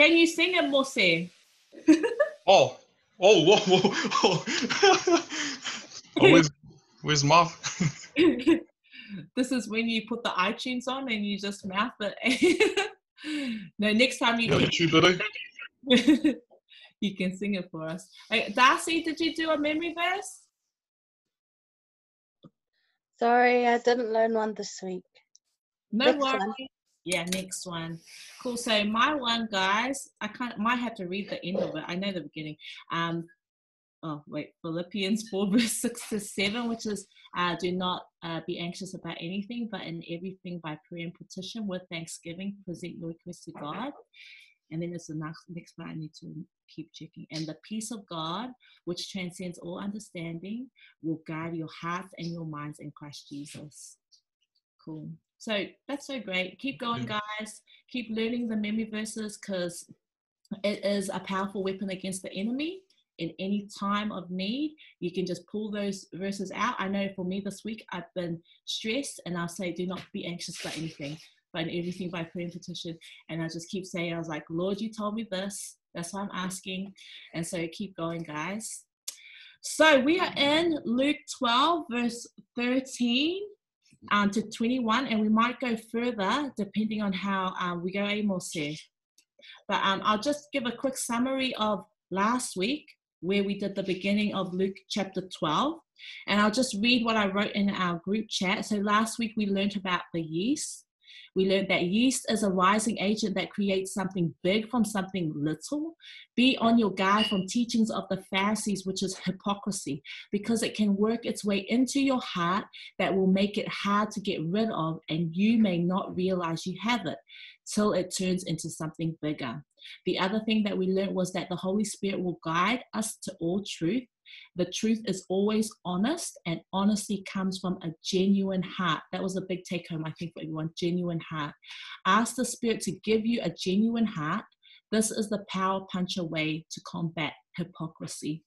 Can you sing it, Mose? Oh, oh, whoa, whoa, whoa. oh, where's, where's Marv? this is when you put the iTunes on and you just mouth it. no, next time you Yeah, can, you did it. you can sing it for us. Hey, Darcy, did you do a memory verse? Sorry, I didn't learn one this week. No Next worries. Yeah, next one. Cool. So my one, guys, I can't might have to read the end of it. I know the beginning. Um oh wait, Philippians 4 verse 6 to 7, which is uh do not uh, be anxious about anything, but in everything by prayer and petition with thanksgiving, present your request to God. And then there's the next next part I need to keep checking. And the peace of God, which transcends all understanding, will guide your hearts and your minds in Christ Jesus. Cool. So that's so great. Keep going, mm. guys. Keep learning the memory verses because it is a powerful weapon against the enemy. In any time of need, you can just pull those verses out. I know for me this week, I've been stressed, and I'll say, Do not be anxious about anything, but in everything by prayer and petition. And I just keep saying, I was like, Lord, you told me this. That's why I'm asking. And so keep going, guys. So we are in Luke 12, verse 13 um, to 21, and we might go further depending on how um, we go, Amos said. But um, I'll just give a quick summary of last week, where we did the beginning of Luke chapter 12. And I'll just read what I wrote in our group chat. So last week we learned about the yeast. We learned that yeast is a rising agent that creates something big from something little. Be on your guard from teachings of the Pharisees, which is hypocrisy, because it can work its way into your heart that will make it hard to get rid of, and you may not realize you have it till it turns into something bigger. The other thing that we learned was that the Holy Spirit will guide us to all truth. The truth is always honest, and honesty comes from a genuine heart. That was a big take home, I think, for everyone genuine heart. Ask the Spirit to give you a genuine heart. This is the power puncher way to combat hypocrisy.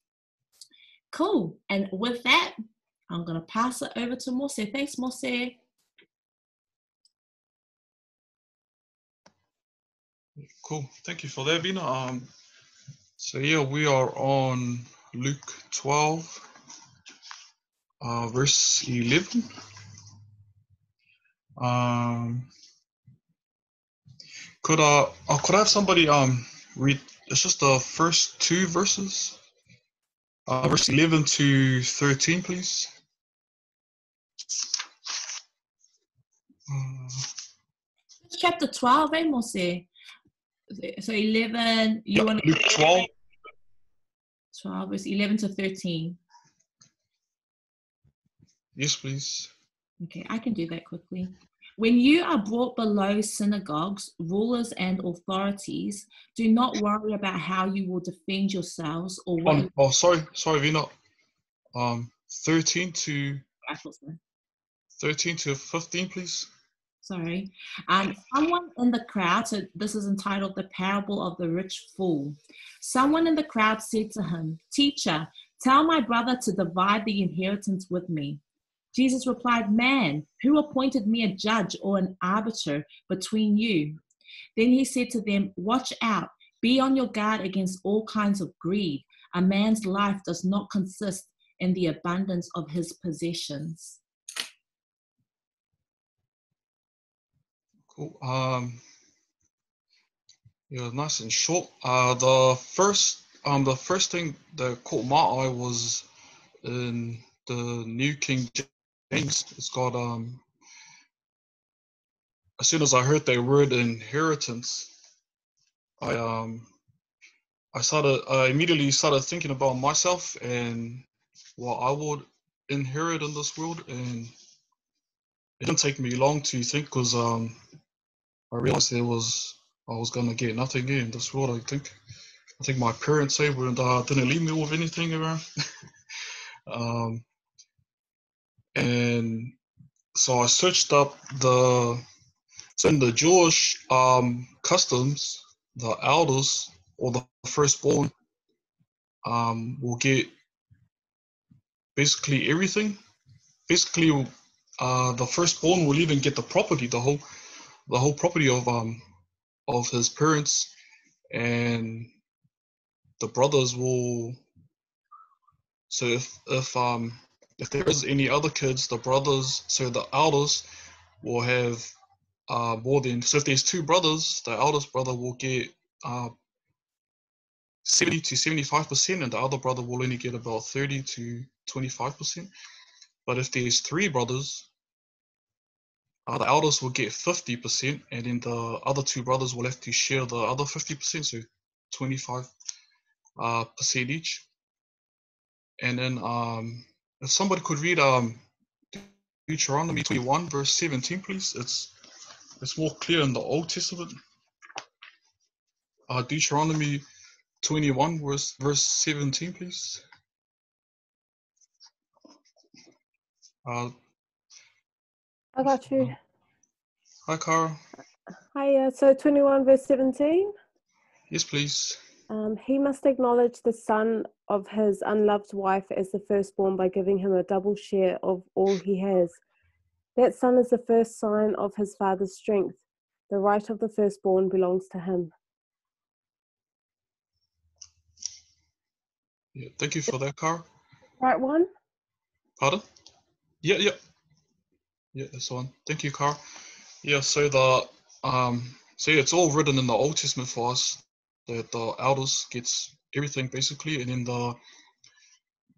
Cool. And with that, I'm going to pass it over to Mose. Thanks, Mose. Cool. Thank you for that, Vina. Um, so yeah, we are on Luke 12, uh, verse 11. Um, could uh, uh, could I have somebody um read? It's just the first two verses, uh, verse 11 to 13, please. Chapter 12, eh, Mose? So 11, you yeah, want to Luke 12. 12, verse 11 to 13. Yes, please. Okay, I can do that quickly. When you are brought below synagogues, rulers, and authorities, do not worry about how you will defend yourselves or what Um, oh, sorry, sorry, Vina. Um, 13 to 13 to 15, please. Sorry. Um, someone in the crowd, so this is entitled The Parable of the Rich Fool. Someone in the crowd said to him, Teacher, tell my brother to divide the inheritance with me. Jesus replied, Man, who appointed me a judge or an arbiter between you? Then he said to them, Watch out, be on your guard against all kinds of greed. A man's life does not consist in the abundance of his possessions. Cool. Um, yeah, nice and short. Uh, the first, um, the first thing that caught my eye was in the New King James. It's got um. As soon as I heard the word inheritance, I um, I started, I immediately started thinking about myself and what I would inherit in this world, and it didn't take me long to think because um, I realized there was I was gonna get nothing in this world. I think I think my parents say and uh, didn't leave me with anything around. um, and so I searched up the so in the Jewish um, customs, the elders or the firstborn um, will get basically everything. Basically, uh, the firstborn will even get the property, the whole, the whole property of um, of his parents, and the brothers will. So if if um if there is any other kids, the brothers, so the elders will have uh, more than. So if there's two brothers, the eldest brother will get uh, 70 to 75 percent, and the other brother will only get about 30 to 25 percent. But if there's three brothers, uh, the eldest will get 50 percent, and then the other two brothers will have to share the other 50 percent, so 25 uh, percent each. And then um, if somebody could read um, Deuteronomy 21, verse 17, please. It's it's more clear in the Old Testament. Uh, Deuteronomy 21, verse, verse 17, please. Uh, I got you. hi, Carl. Hi, uh, so 21 verse 17. Yes, please. Um, he must acknowledge the son of his unloved wife as the firstborn by giving him a double share of all he has. That son is the first sign of his father's strength. The right of the firstborn belongs to him. Yeah, thank you for that, Carl. Right one? Pardon? Yeah, yeah. Yeah, that's the one. Thank you, Carl. Yeah, so the um so it's all written in the Old Testament for us that the elders gets everything basically and then the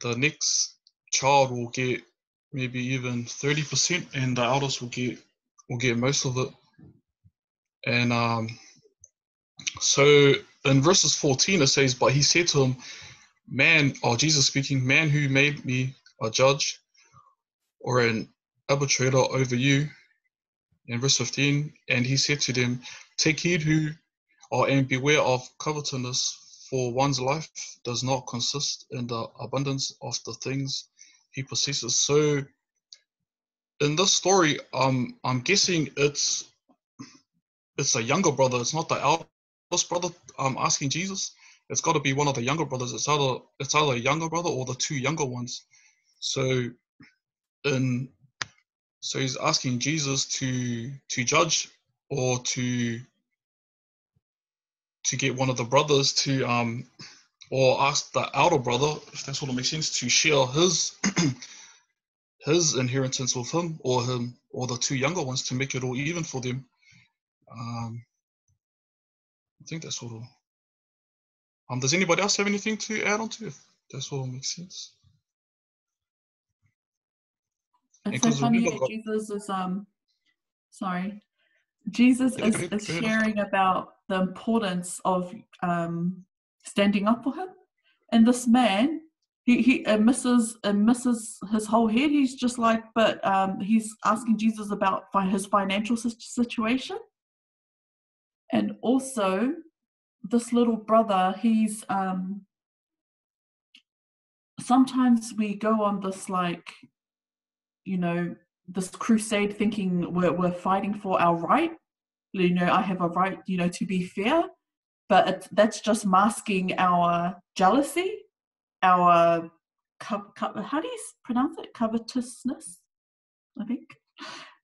the next child will get maybe even 30% and the elders will get will get most of it. And um so in verses 14 it says, But he said to him, Man, or Jesus speaking, man who made me a judge or an arbitrator over you. In verse 15, and he said to them, Take heed who or and beware of covetousness, for one's life does not consist in the abundance of the things he possesses. So in this story, um I'm guessing it's it's a younger brother, it's not the eldest brother I'm um asking Jesus. It's got to be one of the younger brothers. It's either it's either a younger brother or the two younger ones. So, in so he's asking Jesus to to judge or to to get one of the brothers to um or ask the elder brother if that's what it makes sense to share his his inheritance with him or him or the two younger ones to make it all even for them. Um, I think that's all. Um, does anybody else have anything to add on to? If that's all makes sense. It's And so funny that Jesus is um sorry. Jesus is, is sharing about the importance of um standing up for him. And this man, he he uh, misses uh, misses his whole head. He's just like, but um he's asking Jesus about fi- his financial situation. And also this little brother, he's um sometimes we go on this like you know this crusade thinking we're, we're fighting for our right. You know i have a right you know to be fair but it, that's just masking our jealousy our co- co- how do you pronounce it? Covetousness i think.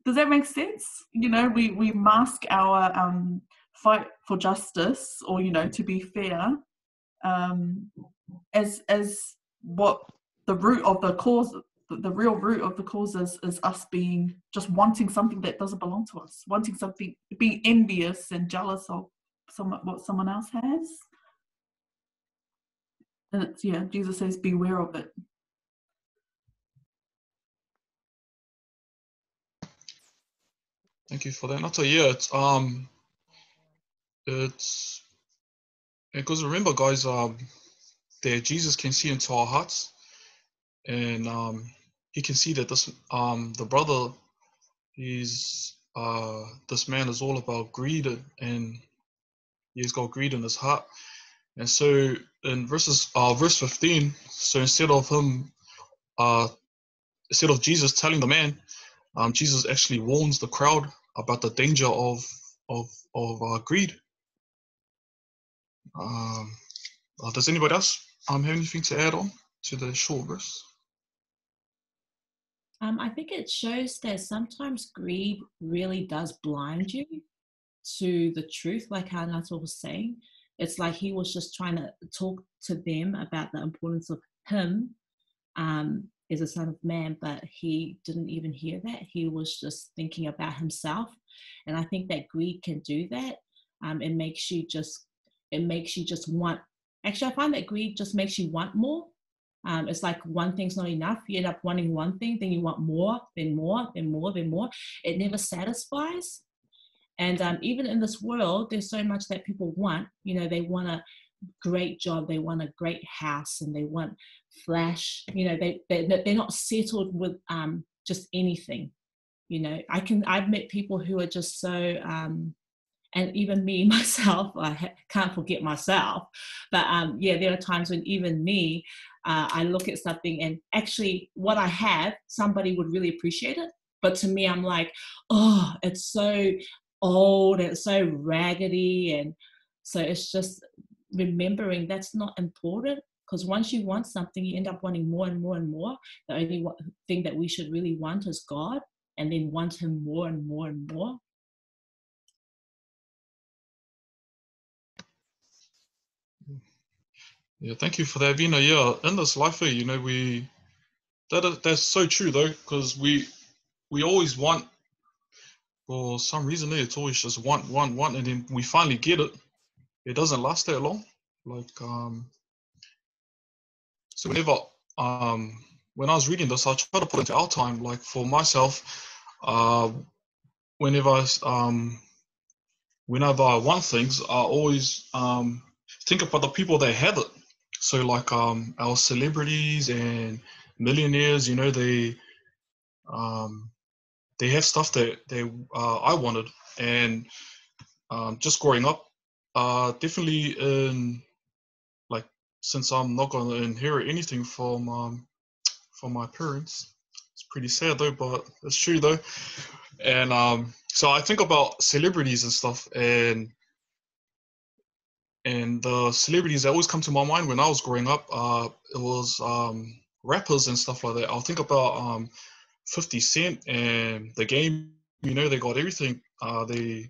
Does that make sense? You know we we mask our um fight for justice or you know to be fair um as as what the root of the cause the, real root of the cause is, is us being just wanting something that doesn't belong to us wanting something being envious and jealous of someone what someone else has and it's yeah jesus says beware of it Thank you for that. Nata, yeah, it's um, it's because remember, guys, um, that Jesus can see into our hearts, and um, he can see that this um, the brother, he's uh, this man is all about greed, and- he's got greed in his heart, and so in verses uh, verse fifteen, so instead of him, uh, instead of Jesus telling the man, um, Jesus actually warns the crowd about the danger of of of uh, greed. Um, uh, does anybody else um have anything to add on to the short verse? Um, I think it shows that sometimes greed really does blind you to the truth, like how Nato was saying. it's like he was just trying to talk to them about the importance of him um, as a son of man, but he didn't even hear that. He was just thinking about himself. And I think that greed can do that. Um, it makes you just, it makes you just want, actually, I find that greed just makes you want more. Um, it's like one thing's not enough. You end up wanting one thing, then you want more, then more, then more, then more. It never satisfies. And um, even in this world, there's so much that people want. You know, they want a great job, they want a great house, and they want flash. You know, they, they they're not settled with um, just anything. You know, I can I've met people who are just so um, and even me myself i can't forget myself but um, yeah there are times when even me uh, i look at something and actually what i have somebody would really appreciate it. But to me i'm like oh it's so old and it's so raggedy and so it's just remembering that's not important. Because once you want something you end up wanting more and more and more. The only thing that we should really want is god and then want him more and more and more Yeah, thank you for that, Vina. Yeah, in this life, you know, we that that's so true though, because we we always want for some reason it's always just want, want, want, and then we finally get it. It doesn't last that long. Like um so whenever um when I was reading this, I try to put into our time, like for myself, uh whenever um whenever I want things, I always um think about the people that have it so like um, our celebrities and millionaires, you know, they um, they have stuff that they uh, I wanted, and um, just growing up, uh, definitely in like since I'm not gonna inherit anything from um, from my parents. It's pretty sad though, but it's true though. And um, so I think about celebrities and stuff, and and the celebrities that always come to my mind when I was growing up, uh, it was um, rappers and stuff like that. I'll think about um, 50 Cent and the game. You know, they got everything. Uh, they,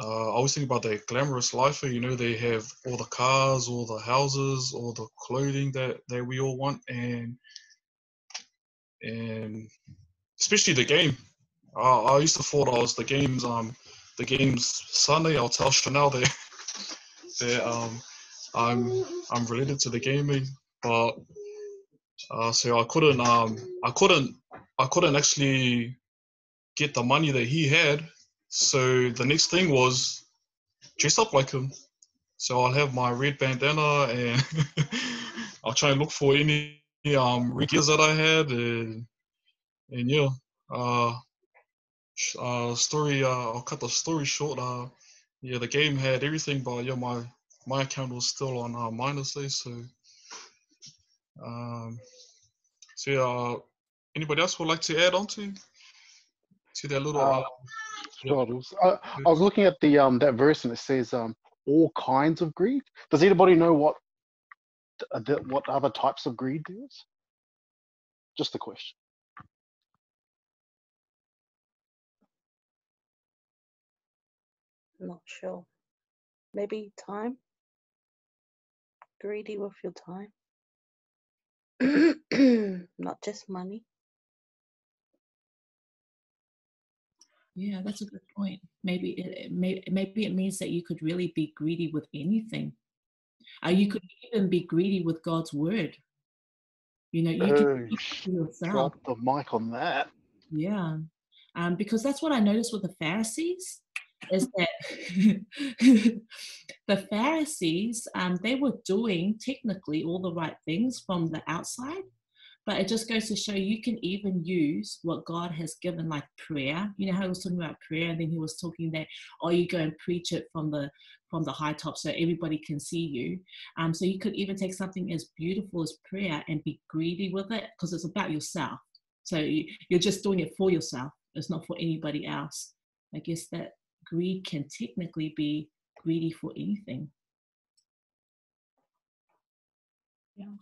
uh, I always think about their glamorous life. You know, they have all the cars, all the houses, all the clothing that that we all want, and and especially the game. Uh, I used to thought I was the game's um the game's Sunday. I'll tell Chanel that that um, I'm I'm related to the gaming, but uh, so I couldn't um, I couldn't I couldn't actually get the money that he had. So the next thing was dress up like him. So I'll have my red bandana and I'll try and look for any um gears that I had and and yeah. Uh, uh story uh I'll cut the story short. Uh yeah, the game had everything, but yeah, my my account was still on uh, minus day. So, um, so yeah, uh, anybody else would like to add on to to that little? Uh, sure. Was, I, I was looking at the um that verse and it says um all kinds of greed. Does anybody know what what other types of greed there is? Just a question. Not sure. Maybe time? Greedy with your time? Not just money. Yeah, that's a good point. Maybe it, may, maybe it means that you could really be greedy with anything. Uh, you could even be greedy with God's word. You know, you can yourself. Drop the mic on that. Yeah, um, because that's what I noticed with the Pharisees is that the Pharisees, um, they were doing technically all the right things from the outside, but it just goes to show you can even use what God has given, like prayer. You know how he was talking about prayer, and then he was talking that, oh, you go and preach it from the from the high top so everybody can see you. Um, so you could even take something as beautiful as prayer and be greedy with it because it's about yourself. So you, you're just doing it for yourself. It's not for anybody else. I guess that greed can technically be greedy for anything. Yeah.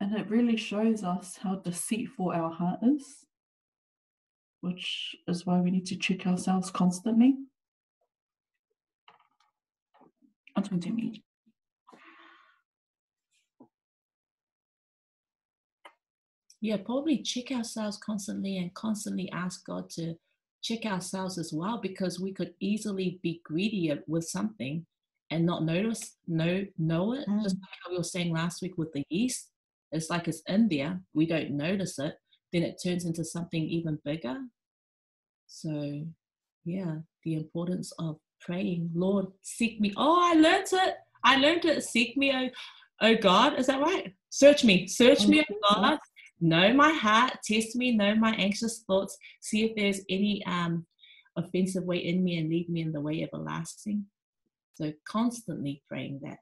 And it really shows us how deceitful our heart is, which is why we need to check ourselves constantly. continue. yeah, probably check ourselves constantly and constantly ask God to check ourselves as well because we could easily be greedy with something and not notice, know, know it. Mm. Just like how we were saying last week with the yeast, it's like it's in there, we don't notice it, then it turns into something even bigger. So, yeah, the importance of praying, Lord, seek me. Oh, I learned it. I learned it. Seek me, oh, oh God. Is that right? Search me. Search me, oh God know my heart, test me, know my anxious thoughts, see if there's any um, offensive way in me and lead me in the way everlasting. So constantly praying that.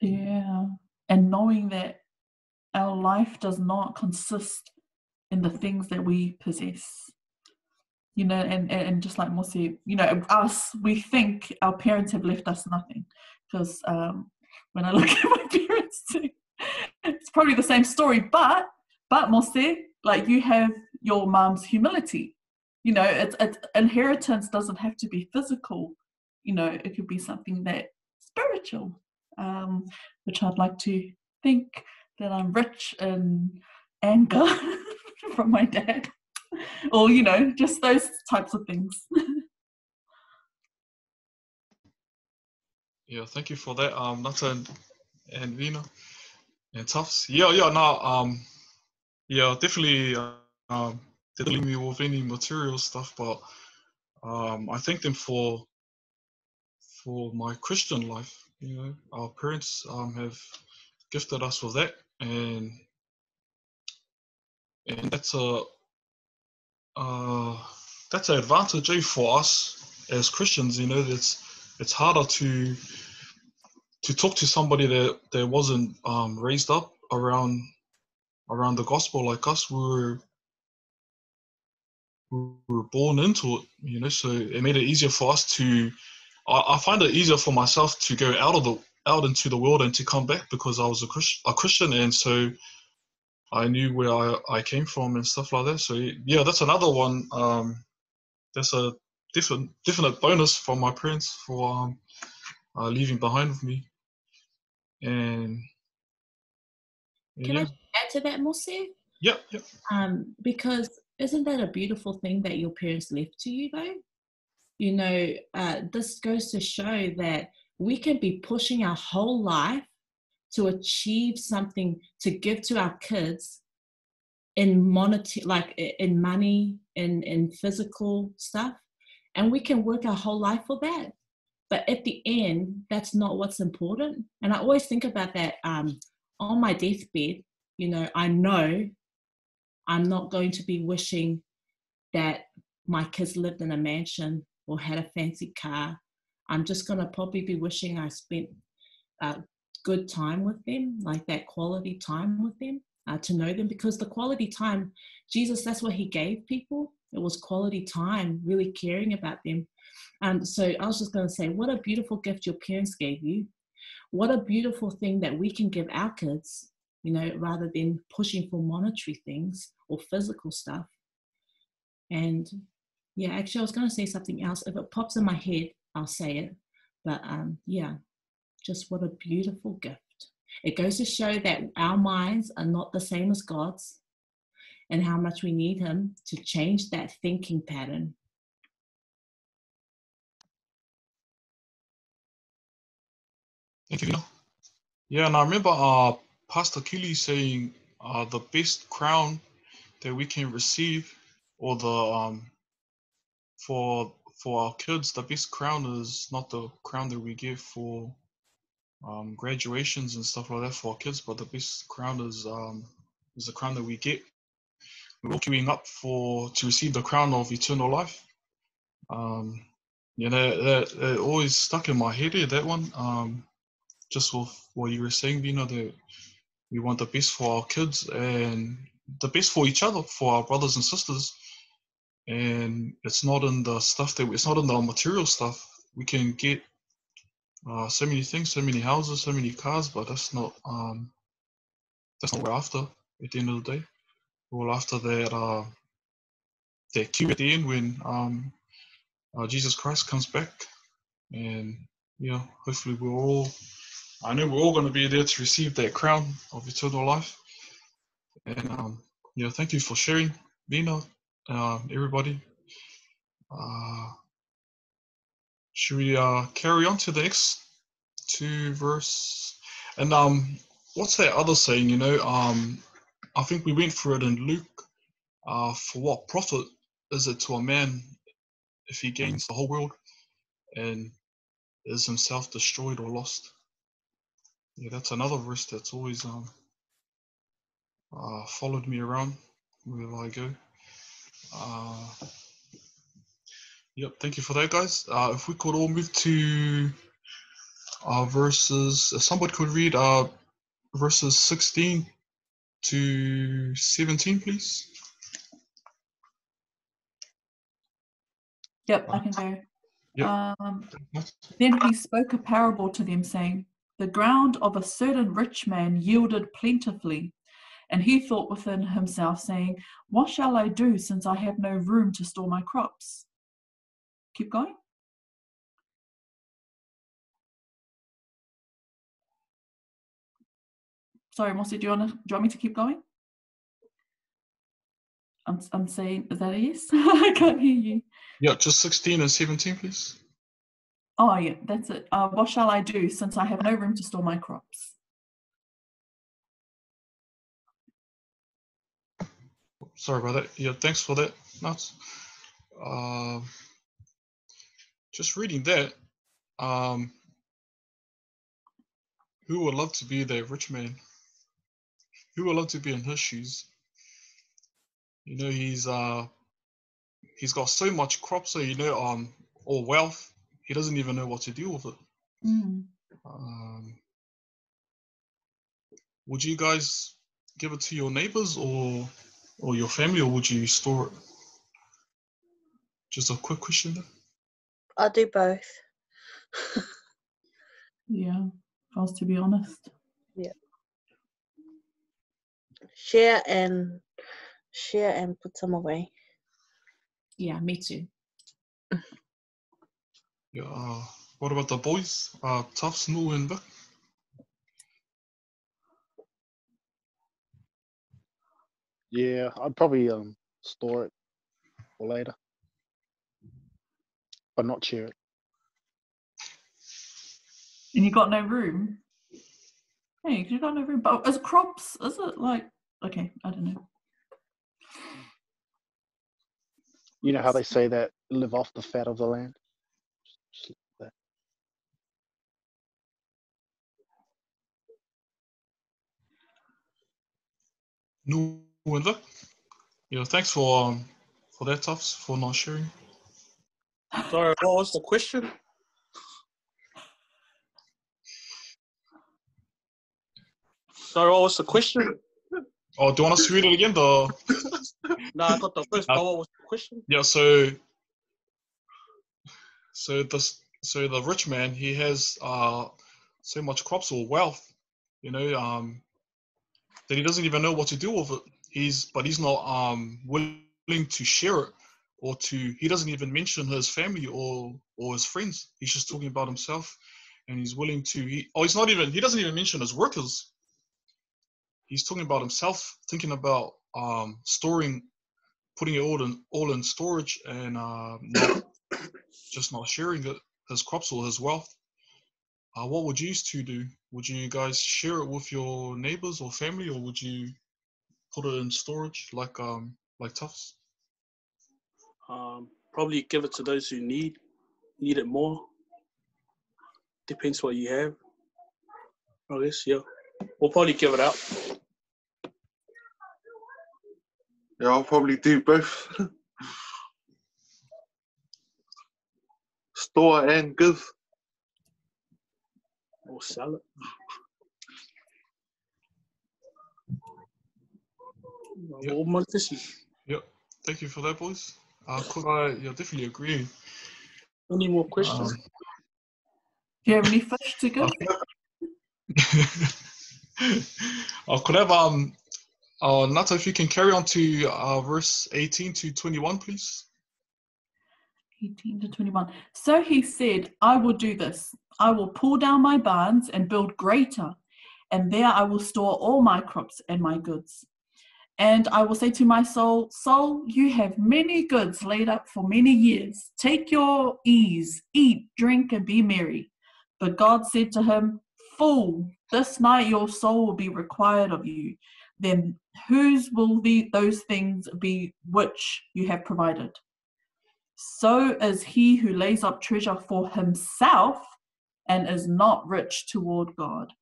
Yeah. And knowing that our life does not consist in the things that we possess. You know, and, and just like Mosi, you know, us, we think our parents have left us nothing. Because um, when I look at my parents too, it's probably the same story, but but Mose, like you have your mom's humility. You know, it's, it's inheritance doesn't have to be physical. You know, it could be something that spiritual, um, which I'd like to think that I'm rich in anger from my dad, or you know, just those types of things. yeah, thank you for that, um, Nata and, and Vina. And Tufts. Yeah, yeah, no, um, yeah, definitely, uh, um, leave me with any material stuff, but um, I thank them for for my Christian life. You know, our parents um, have gifted us with that, and and that's a uh, that's an advantage eh, for us as Christians. You know, it's it's harder to to talk to somebody that that wasn't um, raised up around around the gospel like us. We were we were born into it, you know. So it made it easier for us to. I, I find it easier for myself to go out of the out into the world and to come back because I was a, Christ, a Christian and so I knew where I, I came from and stuff like that. So yeah, that's another one. Um, that's a different definite bonus from my parents for um, uh, leaving behind with me. And Can yeah, I add to that, Mose? yeah, yeah. Um, because isn't that a beautiful thing that your parents left to you, though? You know, uh, this goes to show that we can be pushing our whole life to achieve something to give to our kids in monetary, like in money, in in physical stuff, and we can work our whole life for that. But at the end, that's not what's important. And I always think about that um, on my deathbed. You know, I know I'm not going to be wishing that my kids lived in a mansion or had a fancy car. I'm just going to probably be wishing I spent a good time with them, like that quality time with them, uh, to know them. Because the quality time, Jesus, that's what He gave people. It was quality time, really caring about them. Um, so I was just going to say, what a beautiful gift your parents gave you. What a beautiful thing that we can give our kids, you know, rather than pushing for monetary things or physical stuff. And yeah, actually, I was going to say something else. If it pops in my head, I'll say it. But um, yeah, just what a beautiful gift. It goes to show that our minds are not the same as God's and how much we need Him to change that thinking pattern Thank you. Yeah, and I remember uh, Pastor Keeley saying uh, the best crown that we can receive, or the um, for for our kids, the best crown is not the crown that we give for um, graduations and stuff like that for our kids, but the best crown is um, is the crown that we get. Queuing up for to receive the crown of eternal life. Um, you know, that, that always stuck in my head. That one. Um, just with what you were saying, you know, that we want the best for our kids and the best for each other, for our brothers and sisters. And it's not in the stuff that we, it's not in the material stuff. We can get uh, so many things, so many houses, so many cars, but that's not um, that's not what we're after. At the end of the day, we're after that uh, that cue at the end when um, uh, Jesus Christ comes back and yeah, hopefully we're all. I know we're all going to be there to receive that crown of eternal life. And um, yeah, thank you for sharing, Mina, uh, everybody. Uh, should we uh, carry on to the next two verse? And um, what's that other saying? You know, um, I think we went through it in Luke. Uh, for what profit is it to a man if he gains the whole world and is himself destroyed or lost? Yeah, that's another verse that's always um, uh, followed me around wherever I go. Uh, yep, thank you for that, guys. Uh, if we could all move to uh, verses, if somebody could read uh, verses 16 to 17, please. Yep, I can go. Yep. Um, then he spoke a parable to them, saying, The ground of a certain rich man yielded plentifully. And he thought within himself, saying, What shall I do since I have no room to store my crops? Keep going. Sorry, Mossy, do you, want to, do you want me to keep going? I'm, I'm saying, is that a yes? I can't hear you. Yeah, just 16 and 17, please. Oh, yeah, that's it. Uh, what shall I do since I have no room to store my crops? Sorry about that. Yeah, thanks for that, Nuts. Uh, just reading that, um, who would love to be that rich man? Who would love to be in his shoes? You know, he's uh, he's got so much crops, so you know, um, or wealth, he doesn't even know what to do with it. Mm. Um, would you guys give it to your neighbors or or your family, or would you store it? Just a quick question there. I'll do both. Yeah, if I was to be honest. Share and share and put some away. Yeah, me too. Yeah. Uh, what about the boys? Uh, Tough, Snow, and Vic? Yeah, I'd probably um store it for later, but not share it. And you got no room. Hey, you got no room. But as crops, is it like okay? I don't know. You know how they say that live off the fat of the land. Just like that. No, and Vic? Yeah, thanks for um, for that, Toughs, for not sharing. Sorry, what was the question? Sorry, what was the question? Oh, do you want us to read it again? Though? No, I got the first, but what was the question? yeah, so so this so the rich man he has uh so much crops or wealth, you know, um that he doesn't even know what to do with it. He's but he's not um willing to share it or to he doesn't even mention his family or or his friends. He's just talking about himself and he's willing to he oh he's not even he doesn't even mention his workers. He's talking about himself, thinking about um storing putting it all in all in storage and uh, not, just not sharing it, his crops or his wealth. Uh, what would you two do? Would you guys share it with your neighbors or family, or would you put it in storage like um like Tufts? Um, probably give it to those who need need it more. Depends what you have. I guess yeah. We'll probably give it out. Yeah, I'll probably do both. Store and give. or sell it. Yep. All my fishes. Yep. Thank you for that, boys. Uh, could I? Yeah, definitely agree. Any more questions? Um, Do you have any fish to go? uh, could have um, uh, Nata, if you can carry on to uh, verse 18 to 21, please. 18 to 21. So he said, I will do this. I will pull down my barns and build greater, and there I will store all my crops and my goods. And I will say to my soul, Soul, you have many goods laid up for many years. Take your ease, eat, drink, and be merry. But God said to him, Fool, this night your soul will be required of you. Then whose will the, those things be which you have provided? So is he who lays up treasure for himself and is not rich toward God.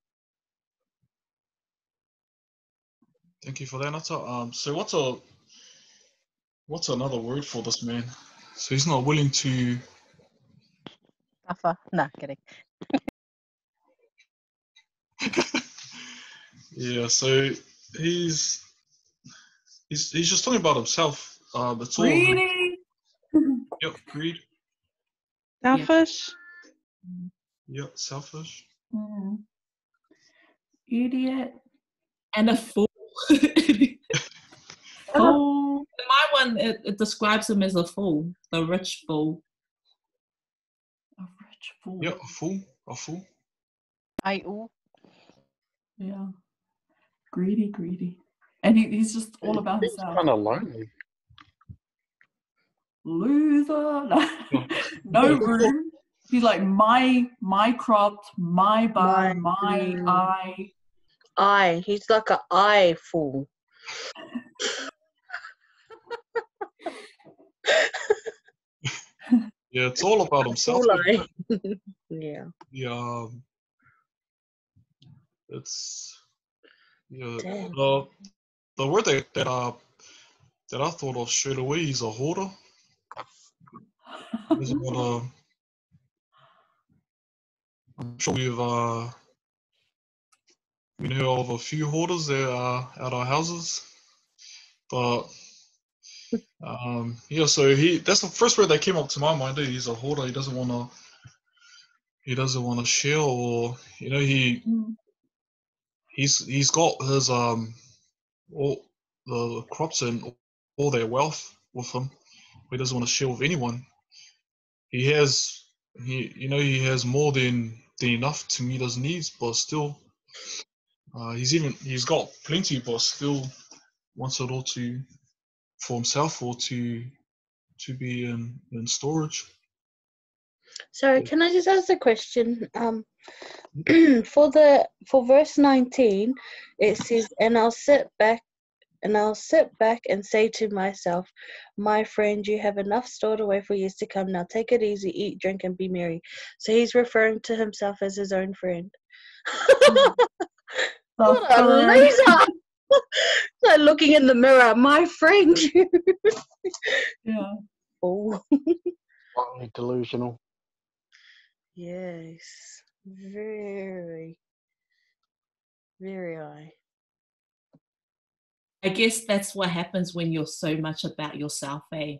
Thank you for that, Nata. Um, so what's a what's another word for this man? So he's not willing to. Suffer. Nah, kidding. Yeah, so he's he's he's just talking about himself. Uh, it's all Greedy. yep, greed. Selfish. Yep, selfish. Mm. Idiot. And a fool. Oh, My one, it, it describes him as a fool, the rich fool. a rich fool. Yep, a fool, a fool. I ooh. Yeah. Greedy, greedy. And he, he's just all about He's himself. kind of lonely. Loser. no room. He's like my my crops, my barn, My- my eye. Eye. He's like an eye fool. Yeah, it's all about himself. Fool yeah. Yeah, um, it's yeah. Damn. The the word that that uh that I thought of straight away is a hoarder. He doesn't wanna. I'm sure we've uh we know of a few hoarders there uh, at our houses, but um yeah. So he that's the first word that came up to my mind. eh, He's a hoarder. He doesn't wanna. He doesn't want to share, or you know, he Mm. He's he's got his um all the crops and all their wealth with him. He doesn't want to share with anyone. He has he you know he has more than than enough to meet his needs, but still uh, he's even he's got plenty, but still wants it all to for himself or to to be in in storage. Sorry, can I just ask a question? Um, for the for verse nineteen, it says, "And I'll sit back, and I'll sit back and say to myself, my friend, you have enough stored away for years to come. Now take it easy, eat, drink, and be merry." So he's referring to himself as his own friend. what a loser! like looking in the mirror, my friend. you Yeah. fool. Slightly delusional. Yes, very, very high. I guess that's what happens when you're so much about yourself, eh?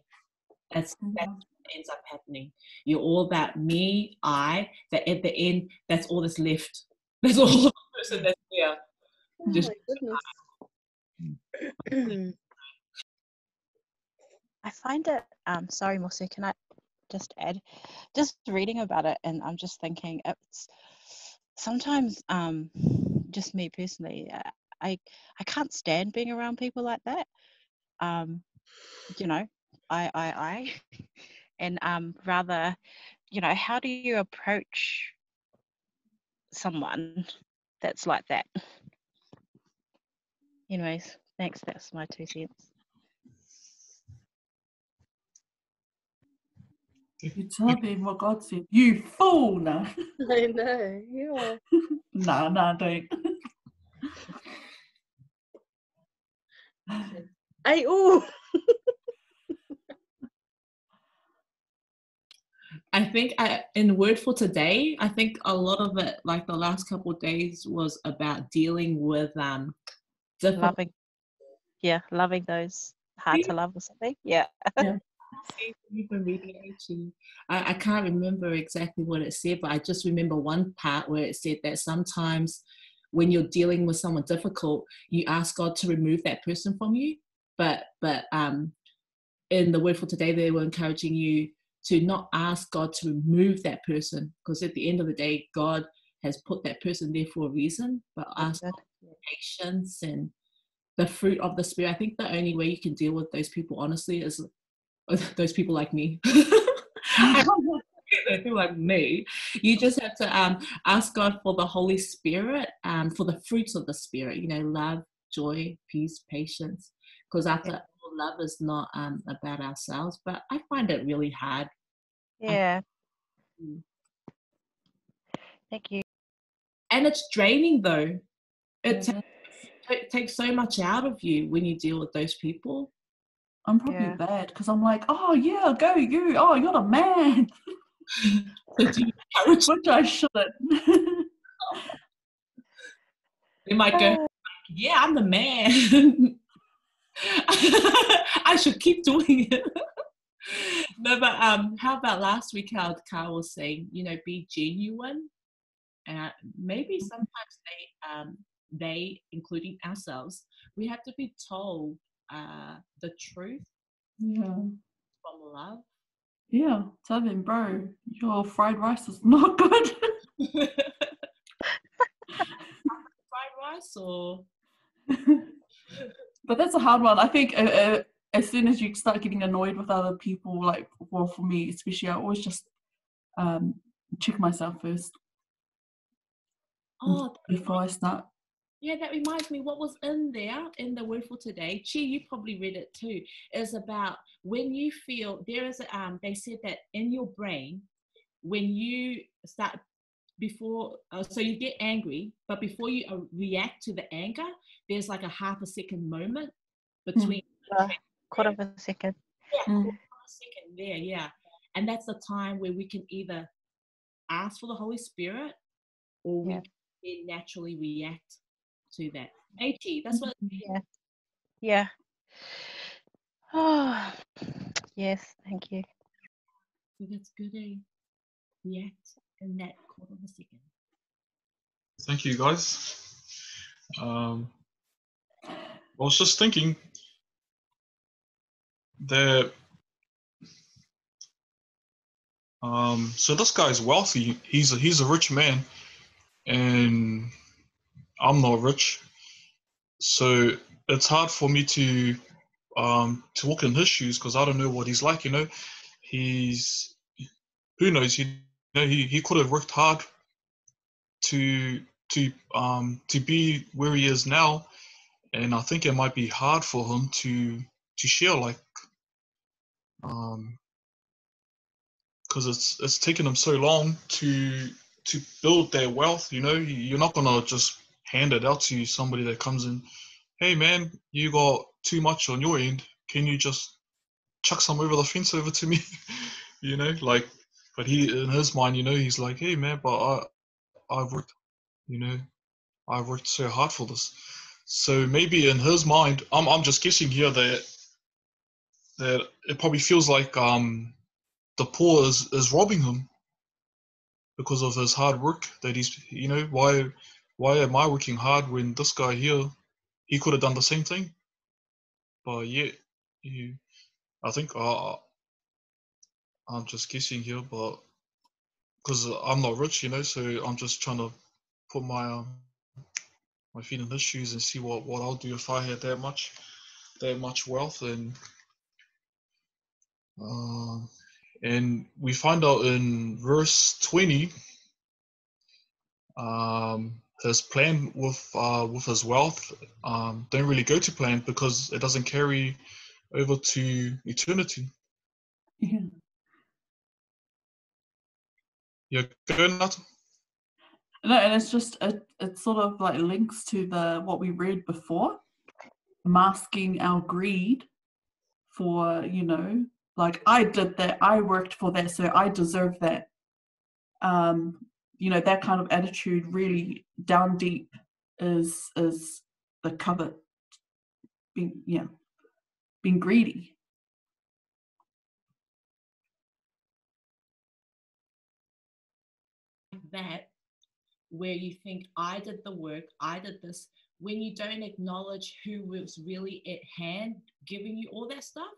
That's, that's Mhm. what ends up happening. You're all about me, I, that at the end, that's all that's left. That's all the person that's there. Oh Just- my goodness. I find it, um, sorry, Mosu, can I just add? Just reading about it, and I'm just thinking it's sometimes, um, just me personally, uh, I I can't stand being around people like that. Um, you know, I I I, and um, rather, you know, how do you approach someone that's like that? Anyways, thanks. That's my two cents. You tell me what God said. You fool! Nah, I know. You are. nah, nah don't. I ooh. I think I, in word for today, I think a lot of it, like the last couple of days, was about dealing with um, different Loving, yeah, loving those hard to love or something. Yeah. You've been reading it. I, I can't remember exactly what it said, but I just remember one part where it said that sometimes when you're dealing with someone difficult, you ask God to remove that person from you. But but um, in the word for today, they were encouraging you to not ask God to remove that person because at the end of the day, God has put that person there for a reason, but ask for patience and the fruit of the spirit. I think the only way you can deal with those people honestly is those people like me. people like me. You just have to um, ask God for the Holy Spirit, um, for the fruits of the Spirit. You know, love, joy, peace, patience. Because after all, love is not um, about ourselves. But I find it really hard. Yeah. Mm. Thank you. And it's draining though. It Mhm. ta- it takes so much out of you when you deal with those people. I'm probably Yeah. bad because I'm like, oh yeah, go you. Oh, you're the man, So do you encourage which I shouldn't. They might go, yeah, I'm the man. I should keep doing it. no, but um, how about last week? How Carl was saying, you know, be genuine. Uh, maybe sometimes they, um, they, including ourselves, we have to be told uh, the truth yeah, from love. yeah. Tell them, bro, your fried rice is not good. Fried rice or but that's a hard one. I think uh, uh, as soon as you start getting annoyed with other people, like well, for me especially, I always just um, check myself first oh, before I start. Yeah, that reminds me what was in there in the word for today. Chi, you probably read it too. Is about when you feel there is a, um they said that in your brain when you start before uh, so you get angry but before you uh, react to the anger there's like a half a second moment between Uh, quarter of a second. yeah, Mm. quarter of a second there yeah and that's the time where we can either ask for the holy spirit or we Yeah. naturally react to that at that's what Yeah. Yeah. Oh, yes. Thank you. So that's good. Eh? React in that quarter of a second. Thank you, guys. Um, I was just thinking that. Um, so this guy's wealthy. He's a, he's a rich man, and I'm not rich. So it's hard for me to um, to walk in his shoes because I don't know what he's like. You know, he's who knows. You know, he he could have worked hard to to um to be where he is now, and I think it might be hard for him to to share like um because it's it's taken him so long to to build their wealth. You know, you're not gonna just hand it out to somebody that comes in. Hey man, you got too much on your end. Can you just chuck some over the fence over to me? you know, like, but he in his mind, you know, he's like, hey man, but I I've worked, you know, I've worked so hard for this. So maybe in his mind, I'm I'm just guessing here that that it probably feels like um the poor is, is robbing him because of his hard work that he's you know why why am I working hard when this guy here he could have done the same thing? But yeah he, I think uh, I'm just guessing here but because I'm not rich you know so I'm just trying to put my um, my feet in his shoes and see what what I'll do if I had that much that much wealth and um and we find out in verse 20 um, his plan with uh, with his wealth um, don't really go to plan because it doesn't carry over to eternity. Yeah. Yeah, go Nat. No, and it's just it, it sort of like links to the what we read before, masking our greed for you know like I did that, I worked for that, so I deserve that. Um, you know that kind of attitude really down deep is is the covet, being yeah, being greedy. That where you think I did the work, I did this, when you don't acknowledge who was really at hand giving you all that stuff,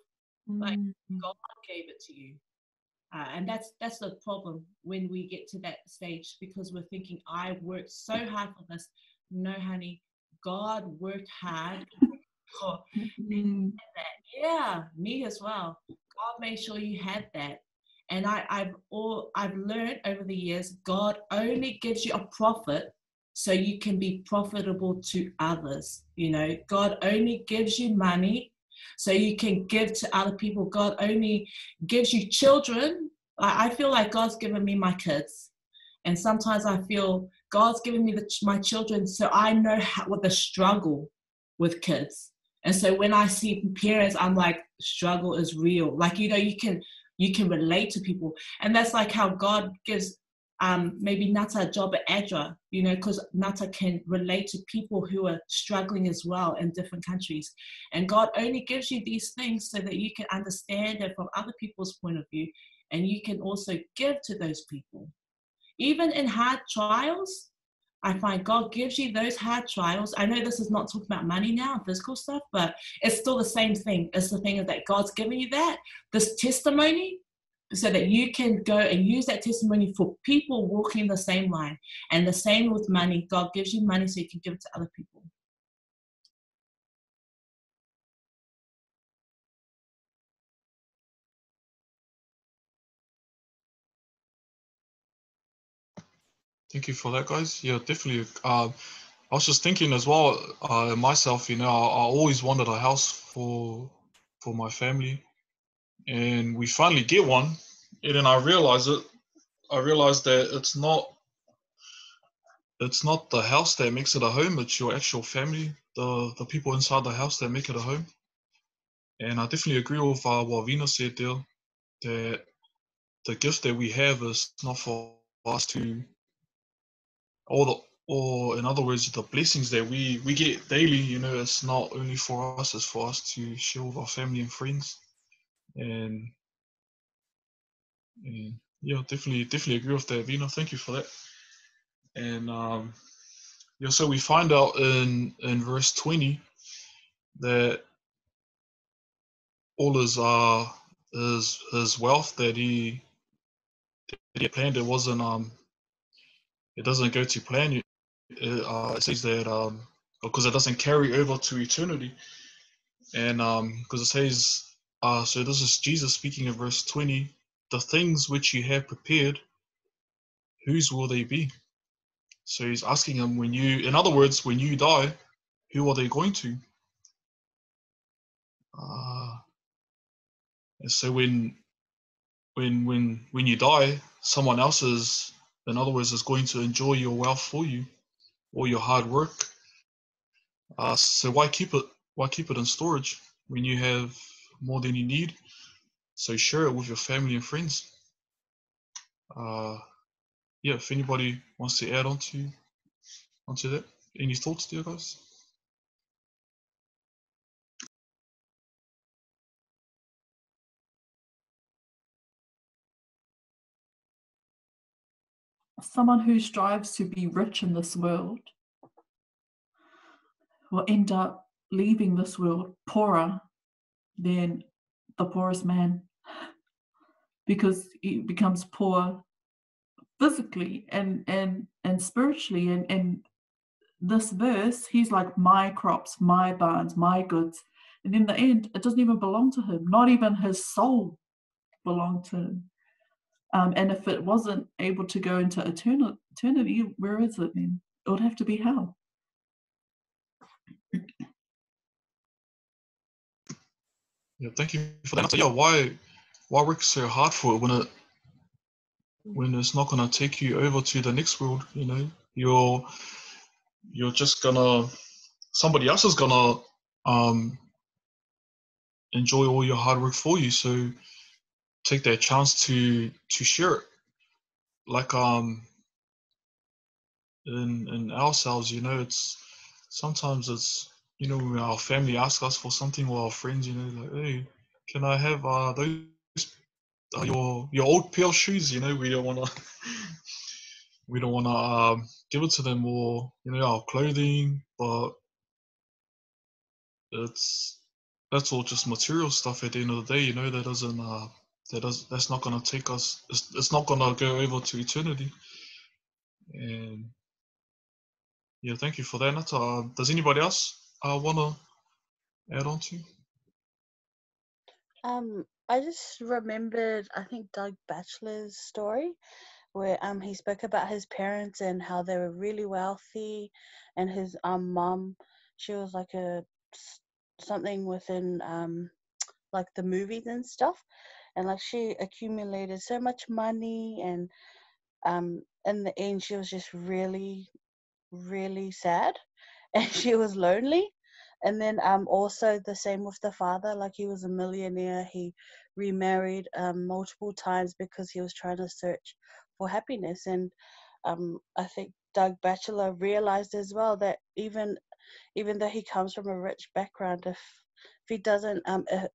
like Mm. God gave it to you. Uh, and that's that's the problem when we get to that stage because we're thinking, I worked so hard for this. No, honey, God worked hard for that. Yeah, me as well. God made sure you had that. And I, I've all I've learned over the years, God only gives you a profit so you can be profitable to others. You know, God only gives you money so you can give to other people. God only gives you children. I feel like God's given me my kids, and sometimes I feel God's given me the, my children so I know how, what the struggle with kids. And so when I see parents, I'm like, struggle is real. Like you know, you can you can relate to people, and that's like how God gives um, maybe Nata job at ADRA, you know, because Nata can relate to people who are struggling as well in different countries. And God only gives you these things so that you can understand it from other people's point of view and you can also give to those people. Even in hard trials, I find God gives you those hard trials. I know this is not talking about money now physical stuff, but it's still the same thing. It's the thing that God's giving you that, this testimony, so that you can go and use that testimony for people walking the same line. And the same with money. God gives you money so you can give it to other people. Thank you for that, guys. Yeah, definitely. Uh, I was just thinking as well, uh, myself. You know, I, I always wanted a house for for my family, and we finally get one. And then I realized it. I realized that it's not. It's not the house that makes it a home. It's your actual family, the the people inside the house that make it a home. And I definitely agree with uh, what Vina said there, that the gift that we have is not for us to all the or in other words the blessings that we we get daily you know it's not only for us it's for us to share with our family and friends and and yeah definitely definitely agree with that Vino. thank you for that. And um yeah so we find out in in verse 20 that all his uh his his wealth that he that he planned. It wasn't um it doesn't go to plan. It, uh, it says that um because it doesn't carry over to eternity. And um because it says uh so this is jesus speaking in verse 20 the things which you have prepared whose will they be? So he's asking them when you in other words when you die who are they going to? Uh and so when when when when you die someone else is in other words is going to enjoy your wealth for you or your hard work. Uh, so why keep it why keep it in storage when you have more than you need. So share it with your family and friends. Uh, yeah if anybody wants to add on to onto that any thoughts there guys? Someone who strives to be rich in this world will end up leaving this world poorer than the poorest man because he becomes poor physically and and and spiritually. And and this verse he's like my crops my barns my goods. And in the end it doesn't even belong to him. Not even his soul belonged to him. Um, and if it wasn't able to go into eternal, eternity where is it then? It would have to be hell yeah thank you for that. Yeah why why work so hard for it when it when it's not gonna take you over to the next world you know? You're you're just gonna somebody else is gonna um enjoy all your hard work for you. So take that chance to to share it. Like um in in ourselves you know it's sometimes it's you know when our family asks us for something or our friends you know like hey can i have uh those uh, your your old pair of shoes you know we don't want to we don't want to um, give it to them or you know our clothing but it's that's all just material stuff at the end of the day you know that doesn't uh that does that's not gonna take us. It's, it's not gonna go over to eternity. And yeah, thank you for that. Uh, does anybody else uh, wanna add on to? Um, I just remembered, I think Doug Batchelor's story, where um he spoke about his parents and how they were really wealthy, and his um mom, she was like a something within um like the movies and stuff, and like she accumulated so much money, and um in the end she was just really, really sad, and she was lonely. And then um also the same with the father like he was a millionaire. He remarried um multiple times because he was trying to search for happiness. And um i think doug batchelor realized as well that even even though he comes from a rich background if if he doesn't um uh,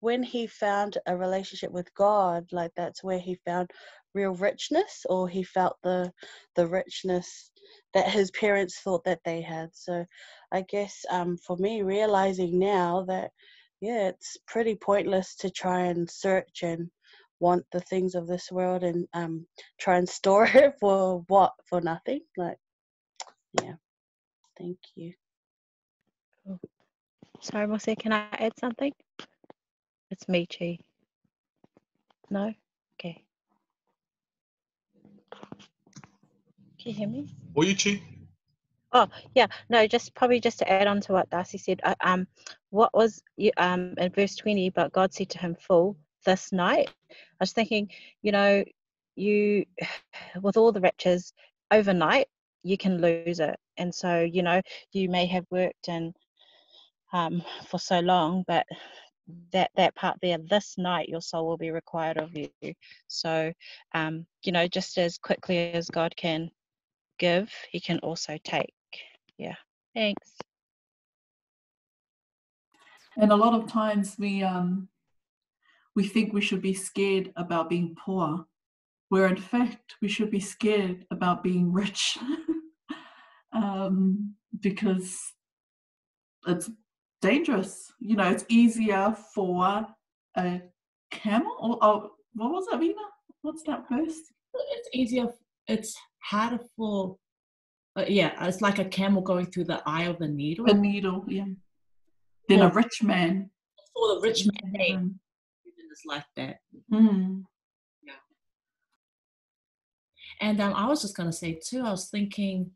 when he found a relationship with god like that's where he found real richness or he felt the the richness that his parents thought that they had so i guess um for me realizing now that yeah it's pretty pointless to try and search and want the things of this world and um try and store it for what for nothing like yeah thank you. Sorry, Mose, can I add something? It's me, Chi. No? Okay. Can you hear me? Oyuchi? Oh, yeah. No, just probably just to add on to what Darcy said. uh, Um, what was you um in verse twenty? But God said to him, "Fool, this night." I was thinking, you know, you with all the riches overnight you can lose it, and so you know you may have worked and um for so long, but that that part there this night your soul will be required of you so um you know just as quickly as god can give he can also take yeah thanks And a lot of times we um we think we should be scared about being poor, where in fact we should be scared about being rich, um, because it's dangerous. You know, it's easier for a camel. Or, or what was it, Vina? What's that verse? It's easier. It's harder for. Uh, yeah, it's like a camel going through the eye of the needle. A needle, yeah. Than a rich man. for the rich man, hey, Mm. it's like that. Mm. And um, I was just going to say too, I was thinking,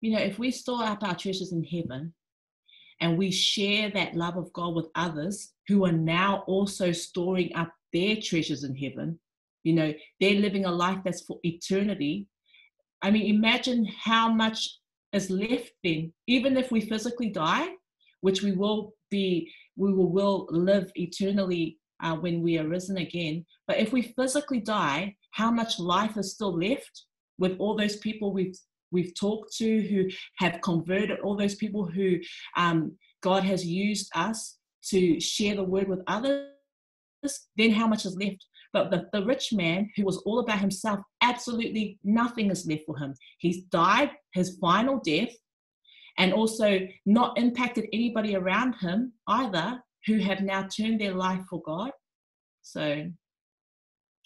you know, if we store up our treasures in heaven and we share that love of God with others who are now also storing up their treasures in heaven, you know, they're living a life that's for eternity. I mean, imagine how much is left then, even if we physically die, which we will be, we will, will live eternally uh, when we are risen again. But if we physically die, how much life is still left with all those people we've we've talked to who have converted, all those people who um, God has used us to share the word with others? Then how much is left? But the, the rich man who was all about himself, absolutely nothing is left for him. He's died his final death and also not impacted anybody around him either who have now turned their life for God. So,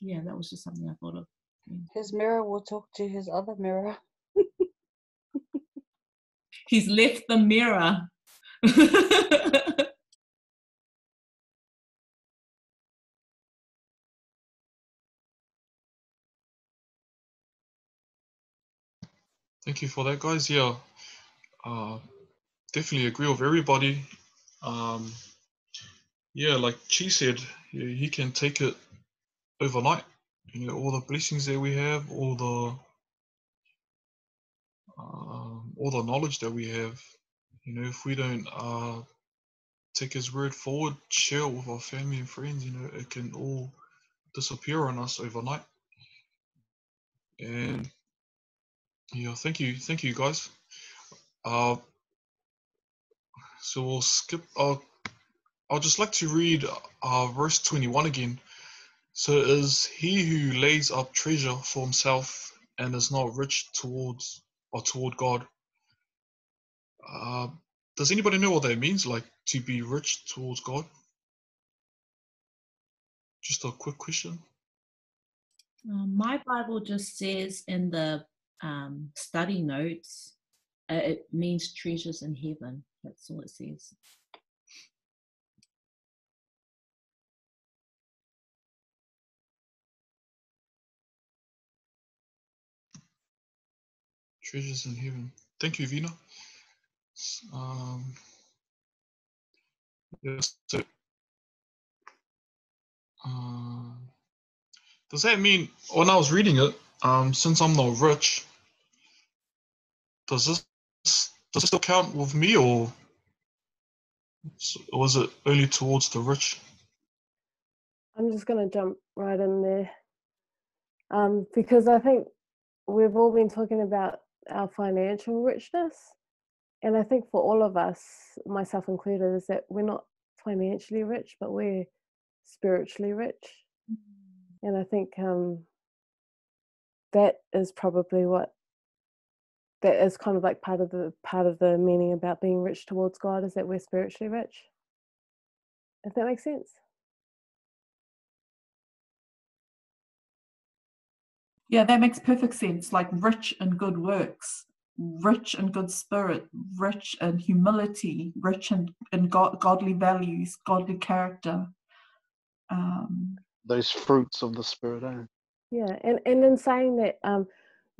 yeah, that was just something I thought of. his mirror will talk to his other mirror He's left the mirror. Thank you for that, guys. Yeah, uh, definitely agree with everybody. Um, yeah, like Chi said, yeah, he can take it overnight. You know, all the blessings that we have, all the um, all the knowledge that we have. You know, if we don't uh, take His word forward, share it with our family and friends, you know, it can all disappear on us overnight. And yeah, thank you, thank you, guys. Uh, so we'll skip. Uh, I'll just like to read uh, verse 21 again. So it is he who lays up treasure for himself and is not rich towards or toward God. Uh, does anybody know what that means? Like to be rich towards God? Just a quick question. Um, my Bible just says in the um, study notes, uh, it means treasures in heaven. That's all it says. Treasures in heaven. Thank you, Vina. Um, yes. So, uh, does that mean when I was reading it, um, since I'm not rich, does this does it still count with me, or was it only towards the rich? I'm just going to jump right in there um, because I think we've all been talking about our financial richness. And I think for all of us, myself included, is that we're not financially rich, but we're spiritually rich. Mm-hmm. And I think um, that is probably what that is kind of like part of the part of the meaning about being rich towards God is that we're spiritually rich. If that makes sense. Yeah, that makes perfect sense. Like rich in good works, rich in good spirit, rich in humility, rich in, in God, godly values, godly character. Um, Those fruits of the spirit, eh? Yeah, and, and in saying that, um,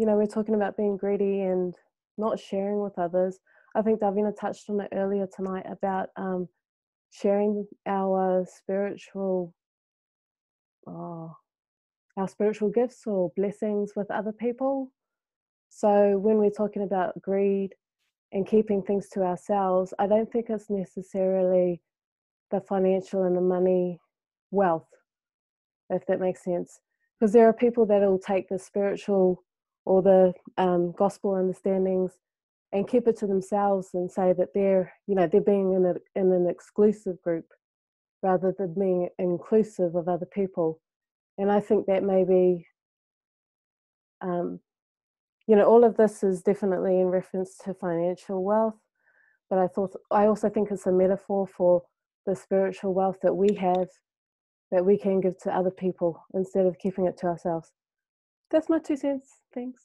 you know, we're talking about being greedy and not sharing with others. I think Davina touched on it earlier tonight about um, sharing our spiritual oh, our spiritual gifts or blessings with other people. So when we're talking about greed and keeping things to ourselves, I don't think it's necessarily the financial and the money wealth, if that makes sense. Because there are people that will take the spiritual or the um, gospel understandings and keep it to themselves and say that they're, you know, they're being in, a, in an exclusive group rather than being inclusive of other people and I think that maybe, um, you know, all of this is definitely in reference to financial wealth, but I thought I also think it's a metaphor for the spiritual wealth that we have that we can give to other people instead of keeping it to ourselves. That's my two cents. Thanks.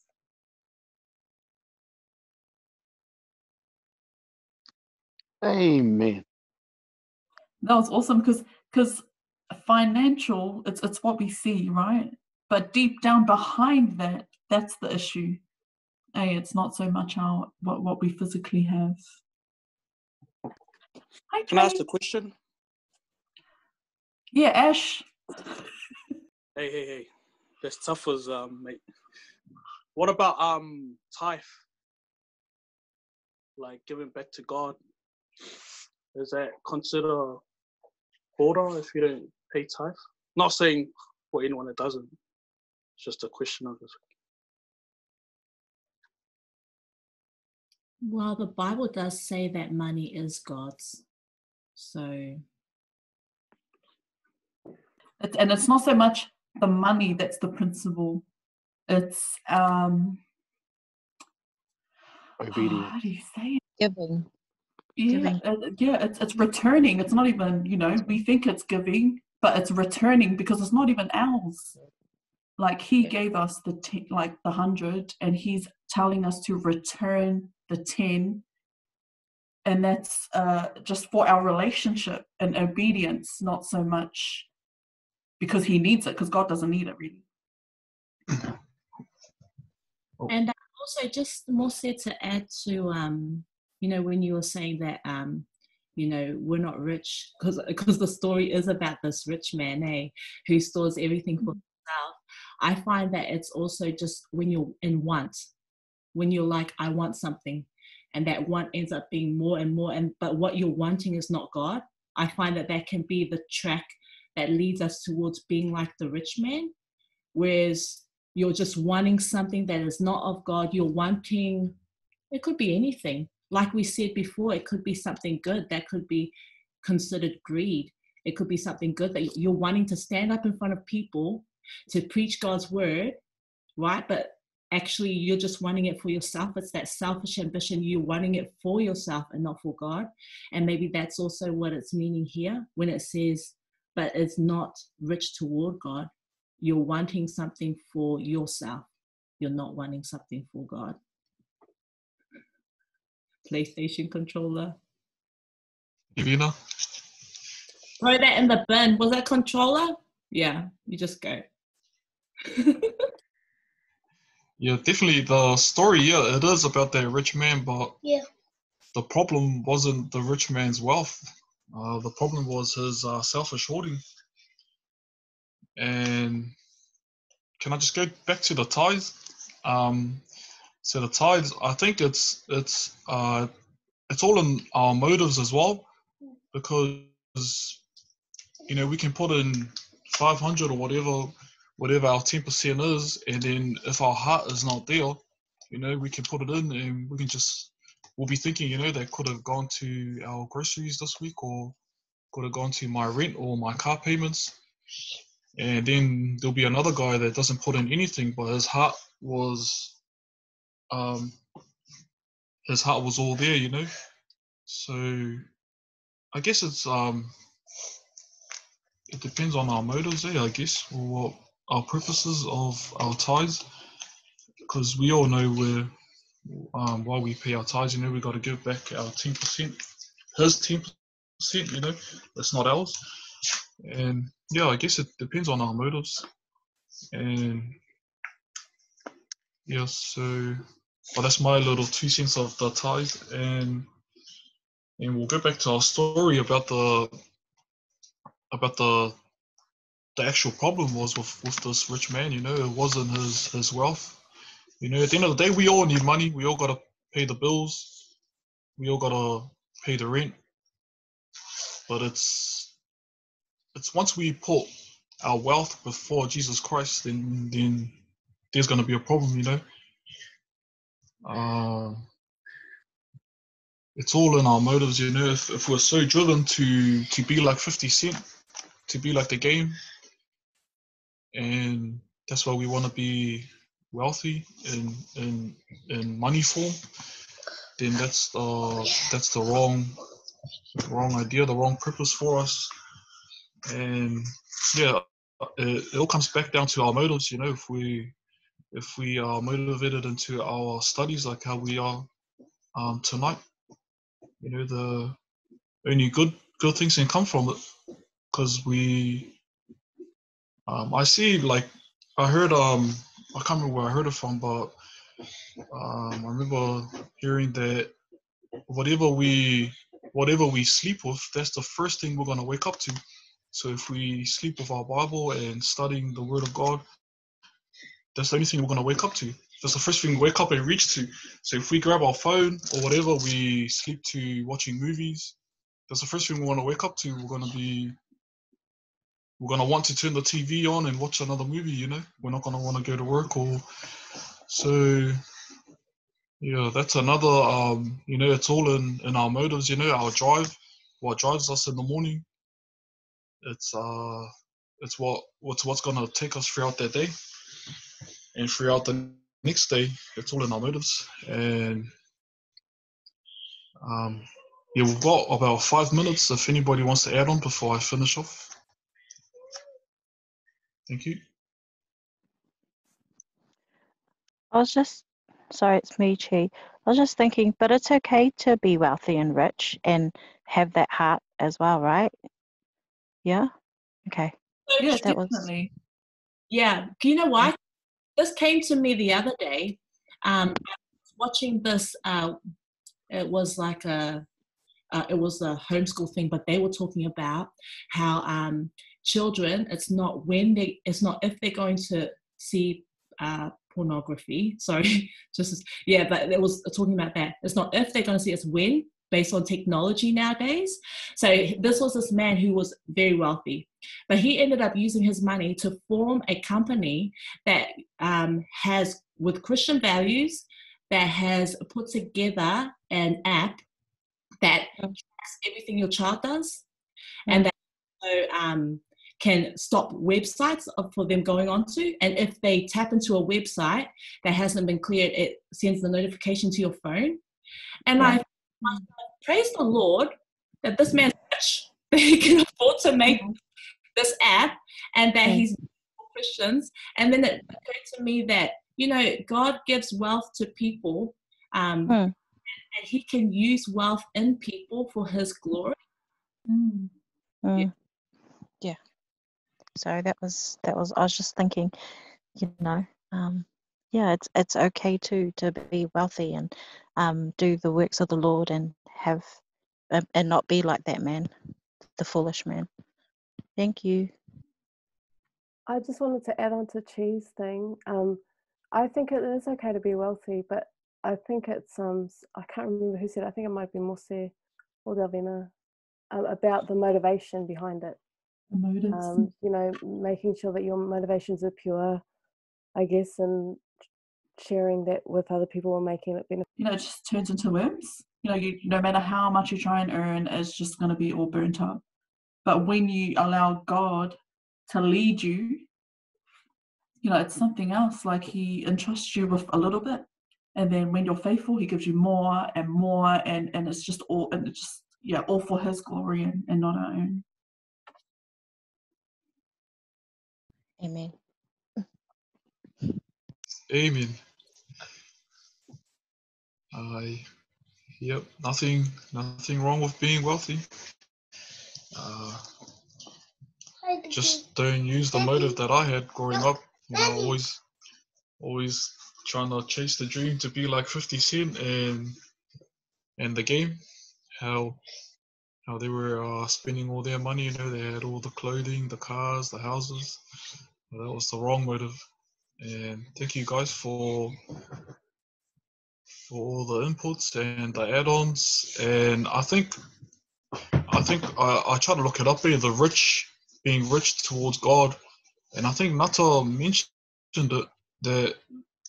Amen. That was awesome because because financial it's it's what we see right but deep down behind that that's the issue hey it's not so much our what, what we physically have Hi, can i ask a question yeah ash hey hey hey that's tough as um mate what about um tithe like giving back to god is that consider order if you don't pay tithe. Not saying for anyone that doesn't. It's just a question of this. Well, the Bible does say that money is God's. So. It, and it's not so much the money that's the principle. It's um. Obedience. How do you say it? Giving. Yeah, uh, yeah, it's it's returning. It's not even you know we think it's giving, but it's returning because it's not even ours. Like he gave us the t- like the hundred, and he's telling us to return the ten, and that's uh, just for our relationship and obedience, not so much because he needs it, because God doesn't need it really. And also, just more said to add to um, you know, when you were saying that, um, you know, we're not rich because because the story is about this rich man, eh, who stores everything for himself. I find that it's also just when you're in want, when you're like, I want something, and that want ends up being more and more, and but what you're wanting is not God. I find that that can be the track that leads us towards being like the rich man, whereas you're just wanting something that is not of God. You're wanting, it could be anything like we said before, it could be something good that could be considered greed. It could be something good that you're wanting to stand up in front of people to preach God's word, right? But actually, you're just wanting it for yourself. It's that selfish ambition. You're wanting it for yourself and not for God. And maybe that's also what it's meaning here when it says but it's not rich toward God. You're wanting something for yourself. You're not wanting something for God. PlayStation controller. Irina? Throw that in the bin. Was that controller? Yeah, you just go. Yeah, definitely the story, yeah, it is about that rich man, but Yeah. the problem wasn't the rich man's wealth. Uh, the problem was his uh, selfish hoarding. And can I just go back to the tithes? Um, so the tithes, I think it's it's uh, it's all in our motives as well, because you know we can put in 500 or whatever whatever our 10% is, and then if our heart is not there, you know, we can put it in and we can just, we'll be thinking, you know, they could have gone to our groceries this week or could have gone to my rent or my car payments. And then there'll be another guy that doesn't put in anything, but his heart was, um, his heart was all there, you know. So I guess it's um, it depends on our motives, eh? I guess, or what our purposes of our tithes, because we all know where um, why we pay our tithes. You know, we got to give back our ten percent, his ten percent. You know, that's not ours. And yeah, I guess it depends on our motives. And yeah, so well, that's my little two cents of the tithe. And and we'll go back to our story about the about the the actual problem was with, with this rich man, you know, it wasn't his his wealth. You know, at the end of the day we all need money. We all gotta pay the bills. We all gotta pay the rent. But it's it's once we put our wealth before Jesus Christ, then then there's gonna be a problem, you know. Uh, it's all in our motives, you know. If, if we're so driven to to be like 50 Cent, to be like the game, and that's why we want to be wealthy in in in money form, then that's the that's the wrong wrong idea, the wrong purpose for us. And yeah, it, it all comes back down to our motives. You know, if we if we are motivated into our studies like how we are um, tonight, you know, the only good good things can come from it because we um, I see like I heard um I can't remember where I heard it from, but um, I remember hearing that whatever we whatever we sleep with, that's the first thing we're gonna wake up to. So if we sleep with our Bible and studying the Word of God, that's the only thing we're gonna wake up to. That's the first thing we wake up and reach to. So if we grab our phone or whatever, we sleep to watching movies. That's the first thing we want to wake up to. We're gonna be we're gonna want to turn the TV on and watch another movie. You know, we're not gonna want to go to work or so. Yeah, that's another. Um, you know, it's all in in our motives. You know, our drive, what drives us in the morning. It's uh, it's what what's what's gonna take us throughout that day, and throughout the next day. It's all in our motives, and um, yeah, we've got about five minutes. If anybody wants to add on before I finish off. Thank you. I was just, sorry, it's me, Chi. I was just thinking, but it's okay to be wealthy and rich and have that heart as well, right? Yeah? Okay. So Yes, That was- definitely. Yeah, do you know why? This came to me the other day. Um, I was watching this. Uh, it was like a, uh, it was a homeschool thing, but they were talking about how um, children. It's not when they. It's not if they're going to see uh, pornography. Sorry, just yeah, but it was talking about that. It's not if they're going to see. It's when, based on technology nowadays. So this was this man who was very wealthy, but he ended up using his money to form a company that um, has, with Christian values, that has put together an app that tracks everything your child does, and that also um, can stop websites for them going onto. And if they tap into a website that hasn't been cleared, it sends the notification to your phone. And I, I praise the Lord that this man's rich, that he can afford to make this app and that he's Christians. And then it occurred to me that you know God gives wealth to people, um, Mm. and He can use wealth in people for His glory. Mm. Mm. Yeah. So that was that was I was just thinking, you know, um, yeah, it's it's okay too to be wealthy and um, do the works of the Lord and have and not be like that man, the foolish man. Thank you. I just wanted to add on to Chi's thing. Um, I think it is okay to be wealthy, but I think it's um I can't remember who said. it, I think it might be Mose or Delvina um, about the motivation behind it. Um, you know, making sure that your motivations are pure, I guess, and sharing that with other people and making it benefit. you know, it just turns into worms. You know, you, no matter how much you try and earn, it's just going to be all burnt up. But when you allow God to lead you, you know, it's something else. Like He entrusts you with a little bit, and then when you're faithful, He gives you more and more, and and it's just all and it's just yeah, all for His glory and, and not our own. Amen. Amen. I, yep, nothing, nothing wrong with being wealthy. Uh, just don't use the motive that I had growing up. You know, always, always trying to chase the dream to be like 50 Cent and and the game. How how they were uh, spending all their money. You know, they had all the clothing, the cars, the houses. That was the wrong motive. And thank you guys for for the inputs and the add-ons. And I think I think I, I try to look it up here. The rich being rich towards God, and I think Nata mentioned it that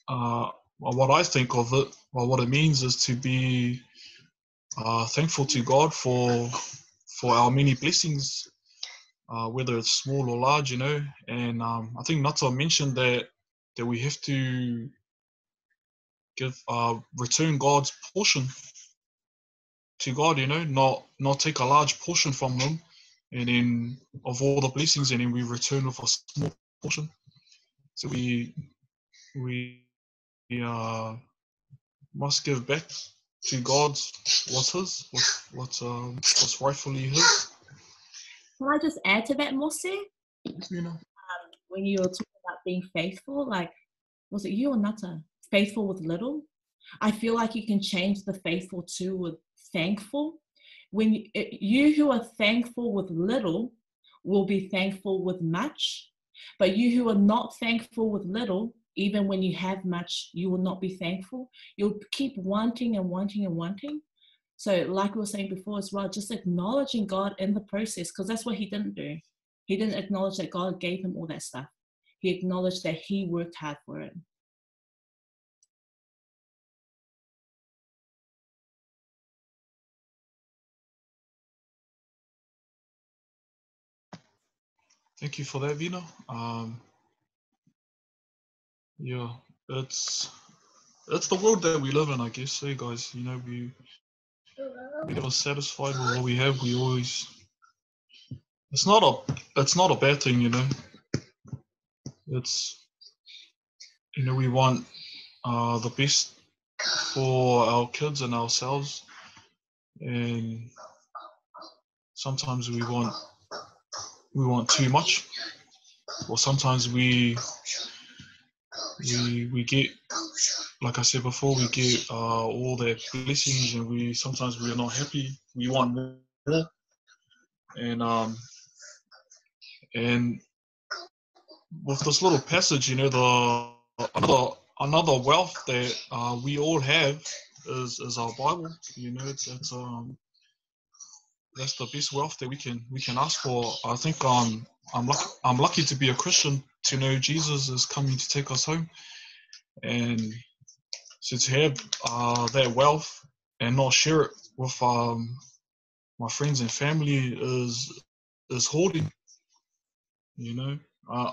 uh, what I think of it, well, what it means is to be uh, thankful to God for for our many blessings, uh, whether it's small or large, you know. And um, I think Nata mentioned that that we have to give uh, return God's portion to God, you know, not not take a large portion from Him, and then of all the blessings, and then we return with a small portion. So we we uh, must give back to God what's His, what what's um, what's rightfully His. Can I just add to that? You um, know, When you were talking about being faithful, like, was it you or Nata? Faithful with little? I feel like you can change the faithful to with thankful. When you, you who are thankful with little will be thankful with much, but you who are not thankful with little, even when you have much, you will not be thankful. You'll keep wanting and wanting and wanting. So, like we were saying before as well, just acknowledging God in the process, because that's what he didn't do. He didn't acknowledge that God gave him all that stuff. He acknowledged that he worked hard for it. thank you for that, Vina. Um, yeah, it's it's the world that we live in, I guess. Hey guys, you know, we we never satisfied with what we have. We always it's not a it's not a bad thing, you know. It's you know we want uh, the best for our kids and ourselves, and sometimes we want we want too much, or sometimes we we we get like I said before, we get uh, all their blessings, and we sometimes we are not happy. We want more, and um, and with this little passage, you know, the another another wealth that uh, we all have is is our Bible. You know, it's, it's um that's the best wealth that we can we can ask for. I think um I'm lucky I'm lucky to be a Christian to know Jesus is coming to take us home, and to have uh, that wealth and not share it with um my friends and family is is hoarding. You know, uh,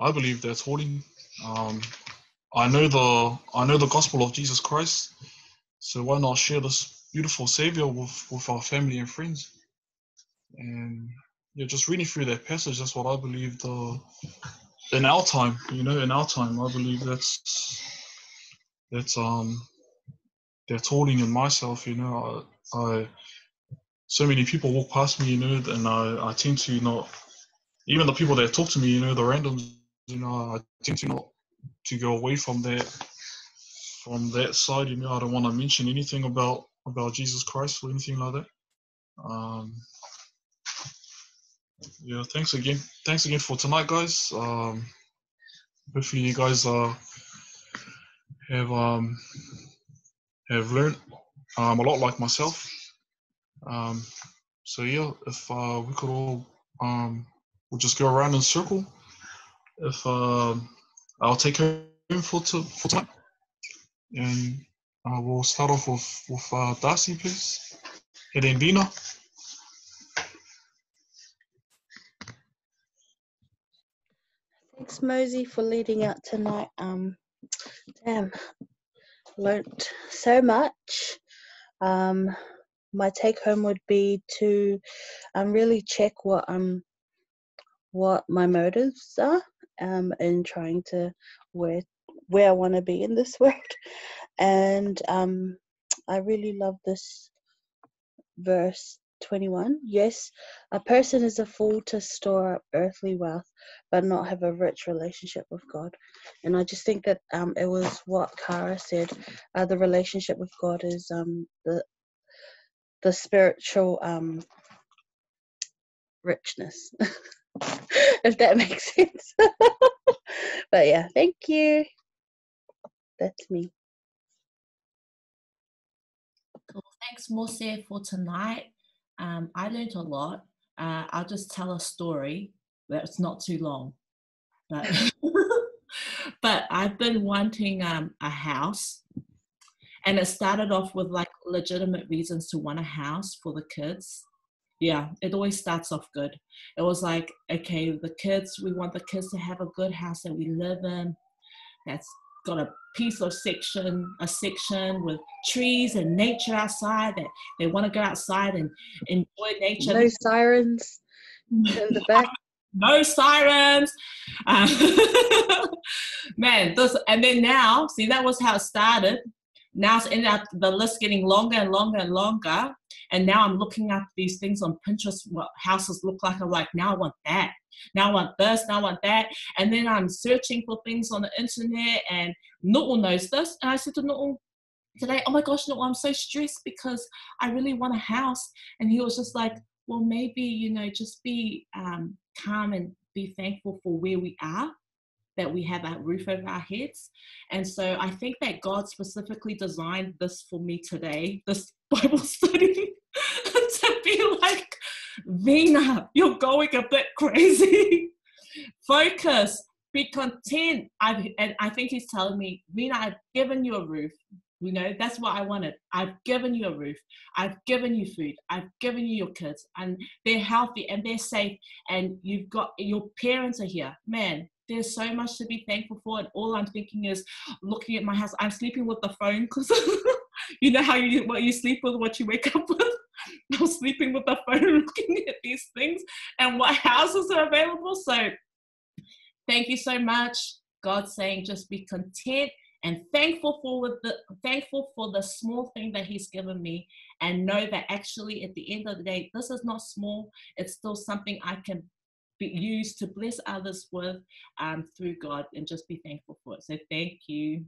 I believe that's hoarding. Um, I know the I know the gospel of Jesus Christ, so why not share this beautiful Savior with with our family and friends? And yeah, just reading through that passage, that's what I believe the in our time, you know, in our time, I believe that's that's um that's holding in myself, you know. I, I so many people walk past me, you know, and I, I tend to not even the people that talk to me, you know, the randoms, you know, I tend to not to go away from that from that side, you know, I don't want to mention anything about about Jesus Christ or anything like that. Um, yeah, thanks again. Thanks again for tonight, guys. Um, hopefully, you guys uh, have um, have learned um, a lot like myself. Um, so yeah, if uh, we could all um, we'll just go around in a circle. If uh, I'll take home for to, for tonight, and uh, we'll start off with with uh, Darcy, please, and then Dina. Thanks, Mose, for leading out tonight. Um, damn, learnt so much. Um, my take home would be to um, really check what um what my motives are um in trying to where where I want to be in this world, and um, I really love this verse 21 yes a person is a fool to store up earthly wealth but not have a rich relationship with god. And i just think that um, it was what kara said uh, the relationship with god is um, the the spiritual um, richness if that makes sense. But yeah thank you. That's me. Cool. Thanks, Mose, for tonight. Um, I learned a lot. Uh, I'll just tell a story that's not too long. But, but I've been wanting um, a house. And it started off with like legitimate reasons to want a house for the kids. Yeah, it always starts off good. It was like, okay, the kids, we want the kids to have a good house that we live in. That's got a piece of section, a section with trees and nature outside that they want to go outside and enjoy nature. no sirens in the back no sirens. Uh, man, this and then now, see that was how it started. Now it's ended up the list getting longer and longer and longer. And now I'm looking at these things on Pinterest, what houses look like. I'm like, now I want that. Now I want this, now I want that. And then I'm searching for things on the internet and Nu'u knows this. And I said to Nu'u today, oh my gosh, Nu'u, I'm so stressed because I really want a house. And he was just like, well, maybe, you know, just be um, calm and be thankful for where we are that we have a roof over our heads. And so I think that God specifically designed this for me today, this Bible study, to be like, Vina, you're going a bit crazy. Focus, be content. I've, and I think he's telling me, Vina, I've given you a roof. You know, that's what I wanted. I've given you a roof. I've given you food. I've given you your kids, and they're healthy and they're safe. And you've got your parents are here. Man, there's so much to be thankful for. And all I'm thinking is looking at my house. I'm sleeping with the phone because you know how you what you sleep with, what you wake up with. I'm sleeping with the phone, looking at these things and what houses are available. So, thank you so much. God saying, just be content and thankful for the thankful for the small thing that He's given me, and know that actually at the end of the day, this is not small. It's still something I can be used to bless others with um, through God, and just be thankful for it. So, thank you.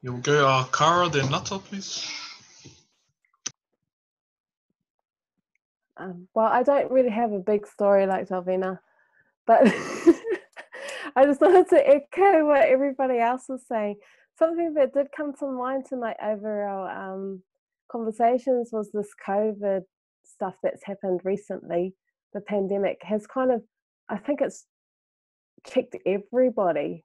You'll go uh, Kara, then Nata, please. Um, well, I don't really have a big story like Delvina, but I just wanted to echo what everybody else was saying. Something that did come to mind tonight over our um, conversations was this COVID stuff that's happened recently. The pandemic has kind of, I think it's checked everybody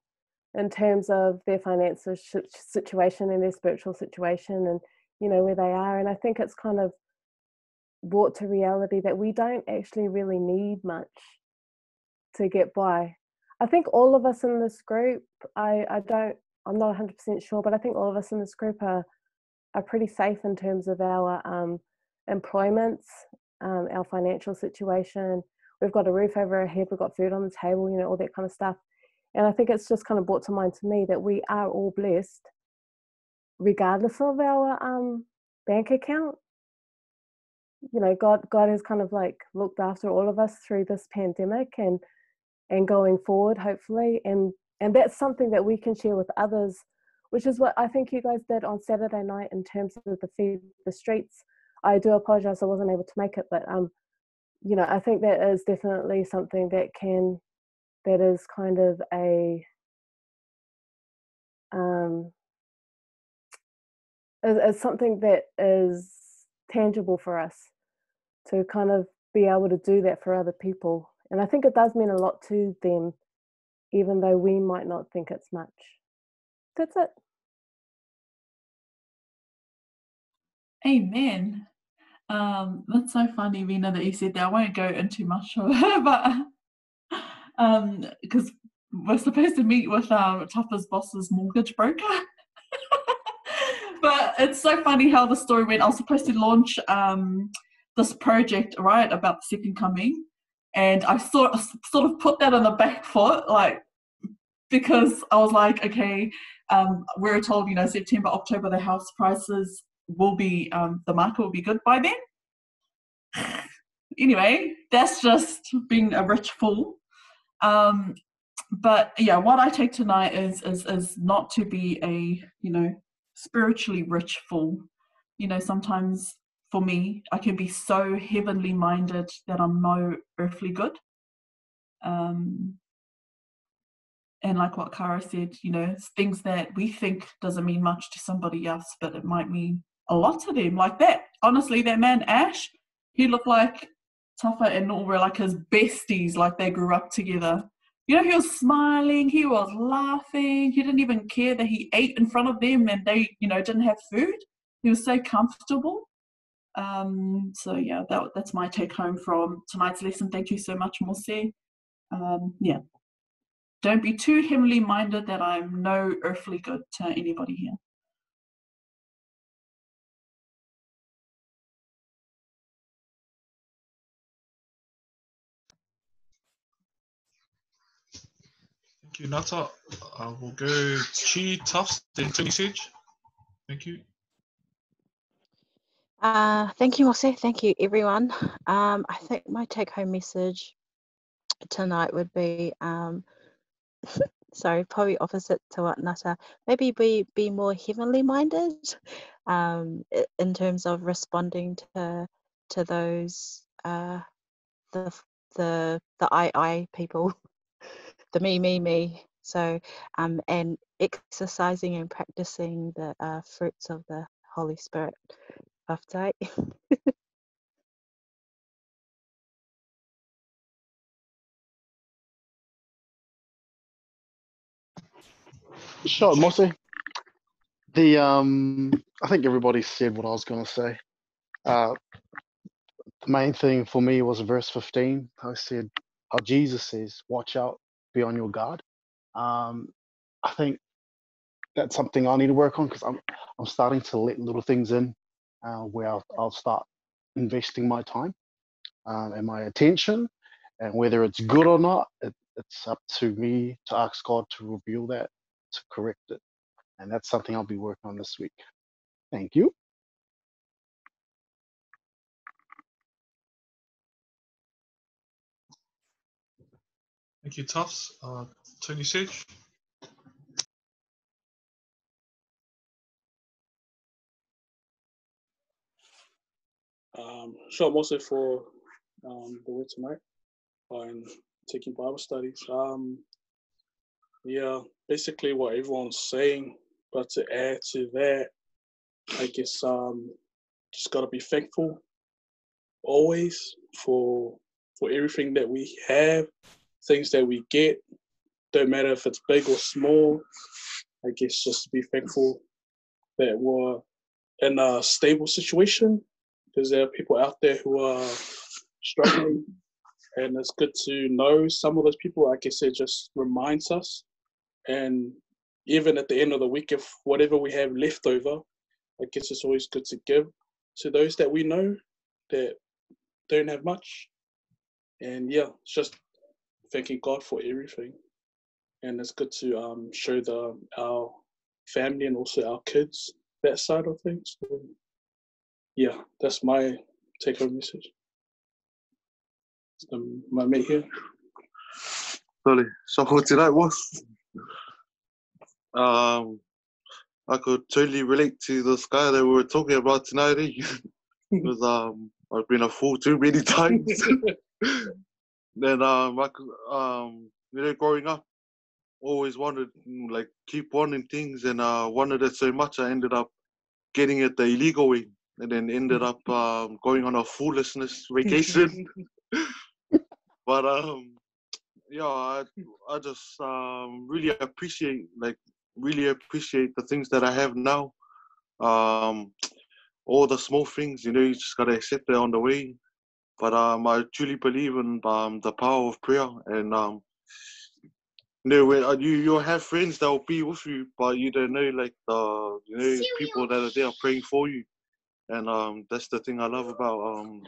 in terms of their financial situation and their spiritual situation and, you know, where they are. And I think it's kind of brought to reality that we don't actually really need much to get by. I think all of us in this group, I, I don't, I'm not 100% sure, but I think all of us in this group are, are pretty safe in terms of our um, employments, um, our financial situation. We've got a roof over our head, we've got food on the table, you know, all that kind of stuff. And I think it's just kind of brought to mind to me that we are all blessed, regardless of our um, bank account. You know, God, God has kind of like looked after all of us through this pandemic, and and going forward, hopefully, and and that's something that we can share with others, which is what I think you guys did on Saturday night in terms of the feed the streets. I do apologize I wasn't able to make it, but um, you know, I think that is definitely something that can that is kind of a um, is, is something that is tangible for us to kind of be able to do that for other people. And I think it does mean a lot to them, even though we might not think it's much. That's it. Amen. Um, that's so funny, Rena, that you said that. I won't go into much of it, but um because we're supposed to meet with um Tuffa's boss's mortgage broker. but it's so funny how the story went. I was supposed to launch um this project, right, about the second coming. And I sort of, sort of put that on the back foot, like because I was like, okay, um, we are told, you know, September, October, the house prices will be, um, the market will be good by then. anyway, that's just being a rich fool. Um, but yeah, what I take tonight is is is not to be a you know spiritually rich fool. You know, sometimes for me, I can be so heavenly minded that I'm no earthly good. Um, and like what Kara said, you know, things that we think doesn't mean much to somebody else, but it might mean a lot to them. Like that, honestly, that man Ash, he looked like Tuffa and Noel were like his besties, like they grew up together. You know, he was smiling, he was laughing, he didn't even care that he ate in front of them and they, you know, didn't have food. He was so comfortable. Um, so yeah, that, that's my take home from tonight's lesson. Thank you so much, Mose. Um, yeah. Don't be too heavenly minded that I'm no earthly good to anybody here. Thank you, Nata. Uh, we'll go Chi Tufts, then Tony Sage. Thank you. Uh, thank you, Mose. Thank you, everyone. Um, I think my take home message tonight would be um, sorry, probably opposite to what Nata, maybe be, be more heavenly minded um, in terms of responding to to those uh, the the the I I people the me, me, me. So, um, and exercising and practicing the uh, fruits of the Holy Spirit update. Sure, Mose. The um, I think everybody said what I was going to say. Uh, the main thing for me was verse 15. I said how Jesus says, "Watch out be on your guard. Um, I think that's something I need to work on because I'm I'm starting to let little things in uh, where I'll, I'll, start investing my time um, and my attention, and whether it's good or not, it, it's up to me to ask God to reveal that, to correct it, and that's something I'll be working on this week. Thank you. Thank you, Tufts. Uh, Tony Sage. Um, sure, mostly for um, the word tonight and taking Bible studies. Um, yeah, basically what everyone's saying, but to add to that, I guess um, just gotta be thankful always for for everything that we have things that we get, don't matter if it's big or small. I guess just to be thankful that we're in a stable situation because there are people out there who are struggling and it's good to know some of those people. Like I said, just reminds us, and even at the end of the week, if whatever we have left over, I guess it's always good to give to those that we know that don't have much. And yeah, it's just thanking God for everything. And it's good to um, show the our family and also our kids that side of things. So, yeah, that's my take home message. Um, my mate here. Sorry. So for tonight was um I could totally relate to this guy that we were talking about tonight. eh? Because um I've been a fool too many times. then um I could, um you know growing up always wanted mm, like keep wanting things and uh wanted it so much I ended up getting it the illegal way and then ended up um going on a foolishness vacation. but um yeah I, I just um really appreciate like really appreciate the things that I have now. Um all the small things, you know, you just gotta accept it on the way. But um I truly believe in um the power of prayer and um you know, when, uh, you you'll have friends that will be with you, but you don't know like the you know people that are there praying for you, and um that's the thing I love about um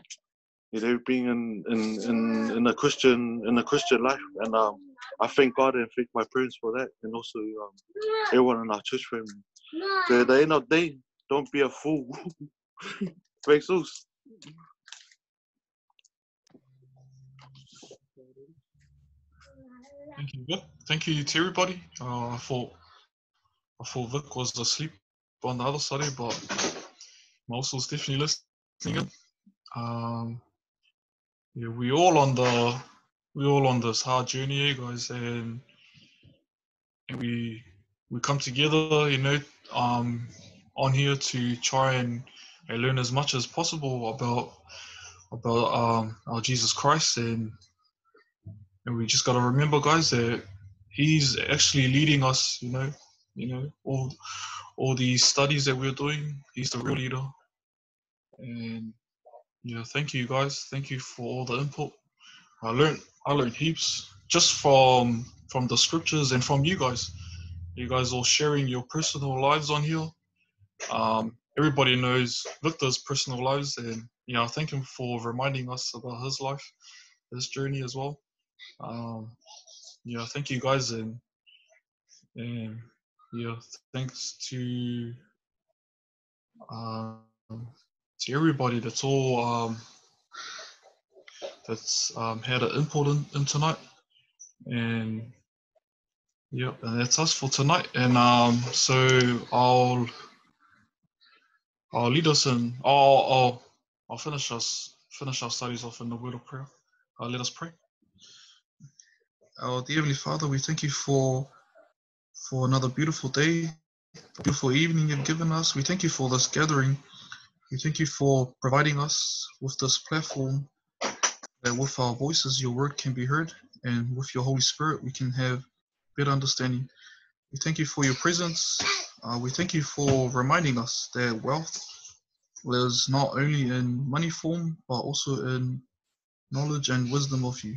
you know being in in in, in a Christian in a Christian life, and um I thank God and thank my parents for that, and also um everyone in our church family. So at the end of the day, don't be a fool. Thanks, Zeus. Thank you, Vic. Thank you to everybody. Uh, I thought I thought Vic was asleep on the other side, but Mouse was definitely listening. Um, yeah, we all on the we all on this hard journey, eh, guys, and and we we come together, you know, um, on here to try and, and learn as much as possible about about um, our Jesus Christ and and we just got to remember guys that he's actually leading us you know you know all all these studies that we're doing he's the real leader. And yeah thank you guys. Thank you for all the input. I learned i learned heaps just from from the scriptures and from you guys. You guys all sharing your personal lives on here. Um everybody knows victor's personal lives and you know thank him for reminding us about his life his journey as well. Um, yeah, thank you guys, and and yeah, thanks to um, to everybody that's all um, that's um, had an input in, in tonight, and yeah, and that's us for tonight. And um, so I'll I'll lead us in. I'll I'll, I'll finish us finish our studies off in the word of prayer. Uh, let us pray. Our dear Heavenly Father, we thank you for for another beautiful day, beautiful evening you've given us. We thank you for this gathering. We thank you for providing us with this platform that with our voices your word can be heard and with your Holy Spirit we can have better understanding. We thank you for your presence. Uh, we thank you for reminding us that wealth lives not only in money form but also in knowledge and wisdom of you.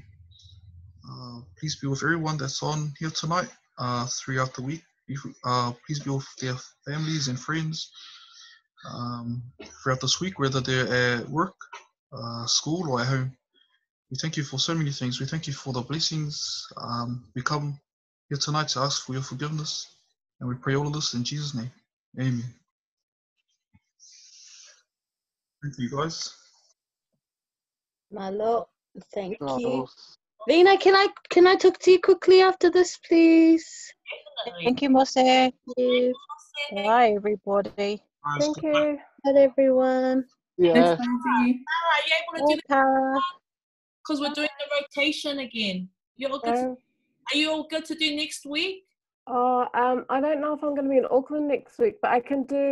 Uh, please be with everyone that's on here tonight uh, throughout the week. Be- Uh, please be with their families and friends um, throughout this week, whether they're at work, uh, school, or at home. We thank you for so many things. We thank you for the blessings. Um, we come here tonight to ask for your forgiveness, and we pray all of this in Jesus' name. Amen. Thank you, guys. My lord, thank you. Carlos. Lena, can I can I talk to you quickly after this, please? Thank you, Mose. Thank you. Bye, everybody. Guys, Thank you. Bye, everyone. Yeah. Thanks, Nancy. Are you able to do Tara. because we're doing the rotation again? You're all good. To, are you all good to do next week? oh, um, I don't know if I'm going to be in Auckland next week, but I can do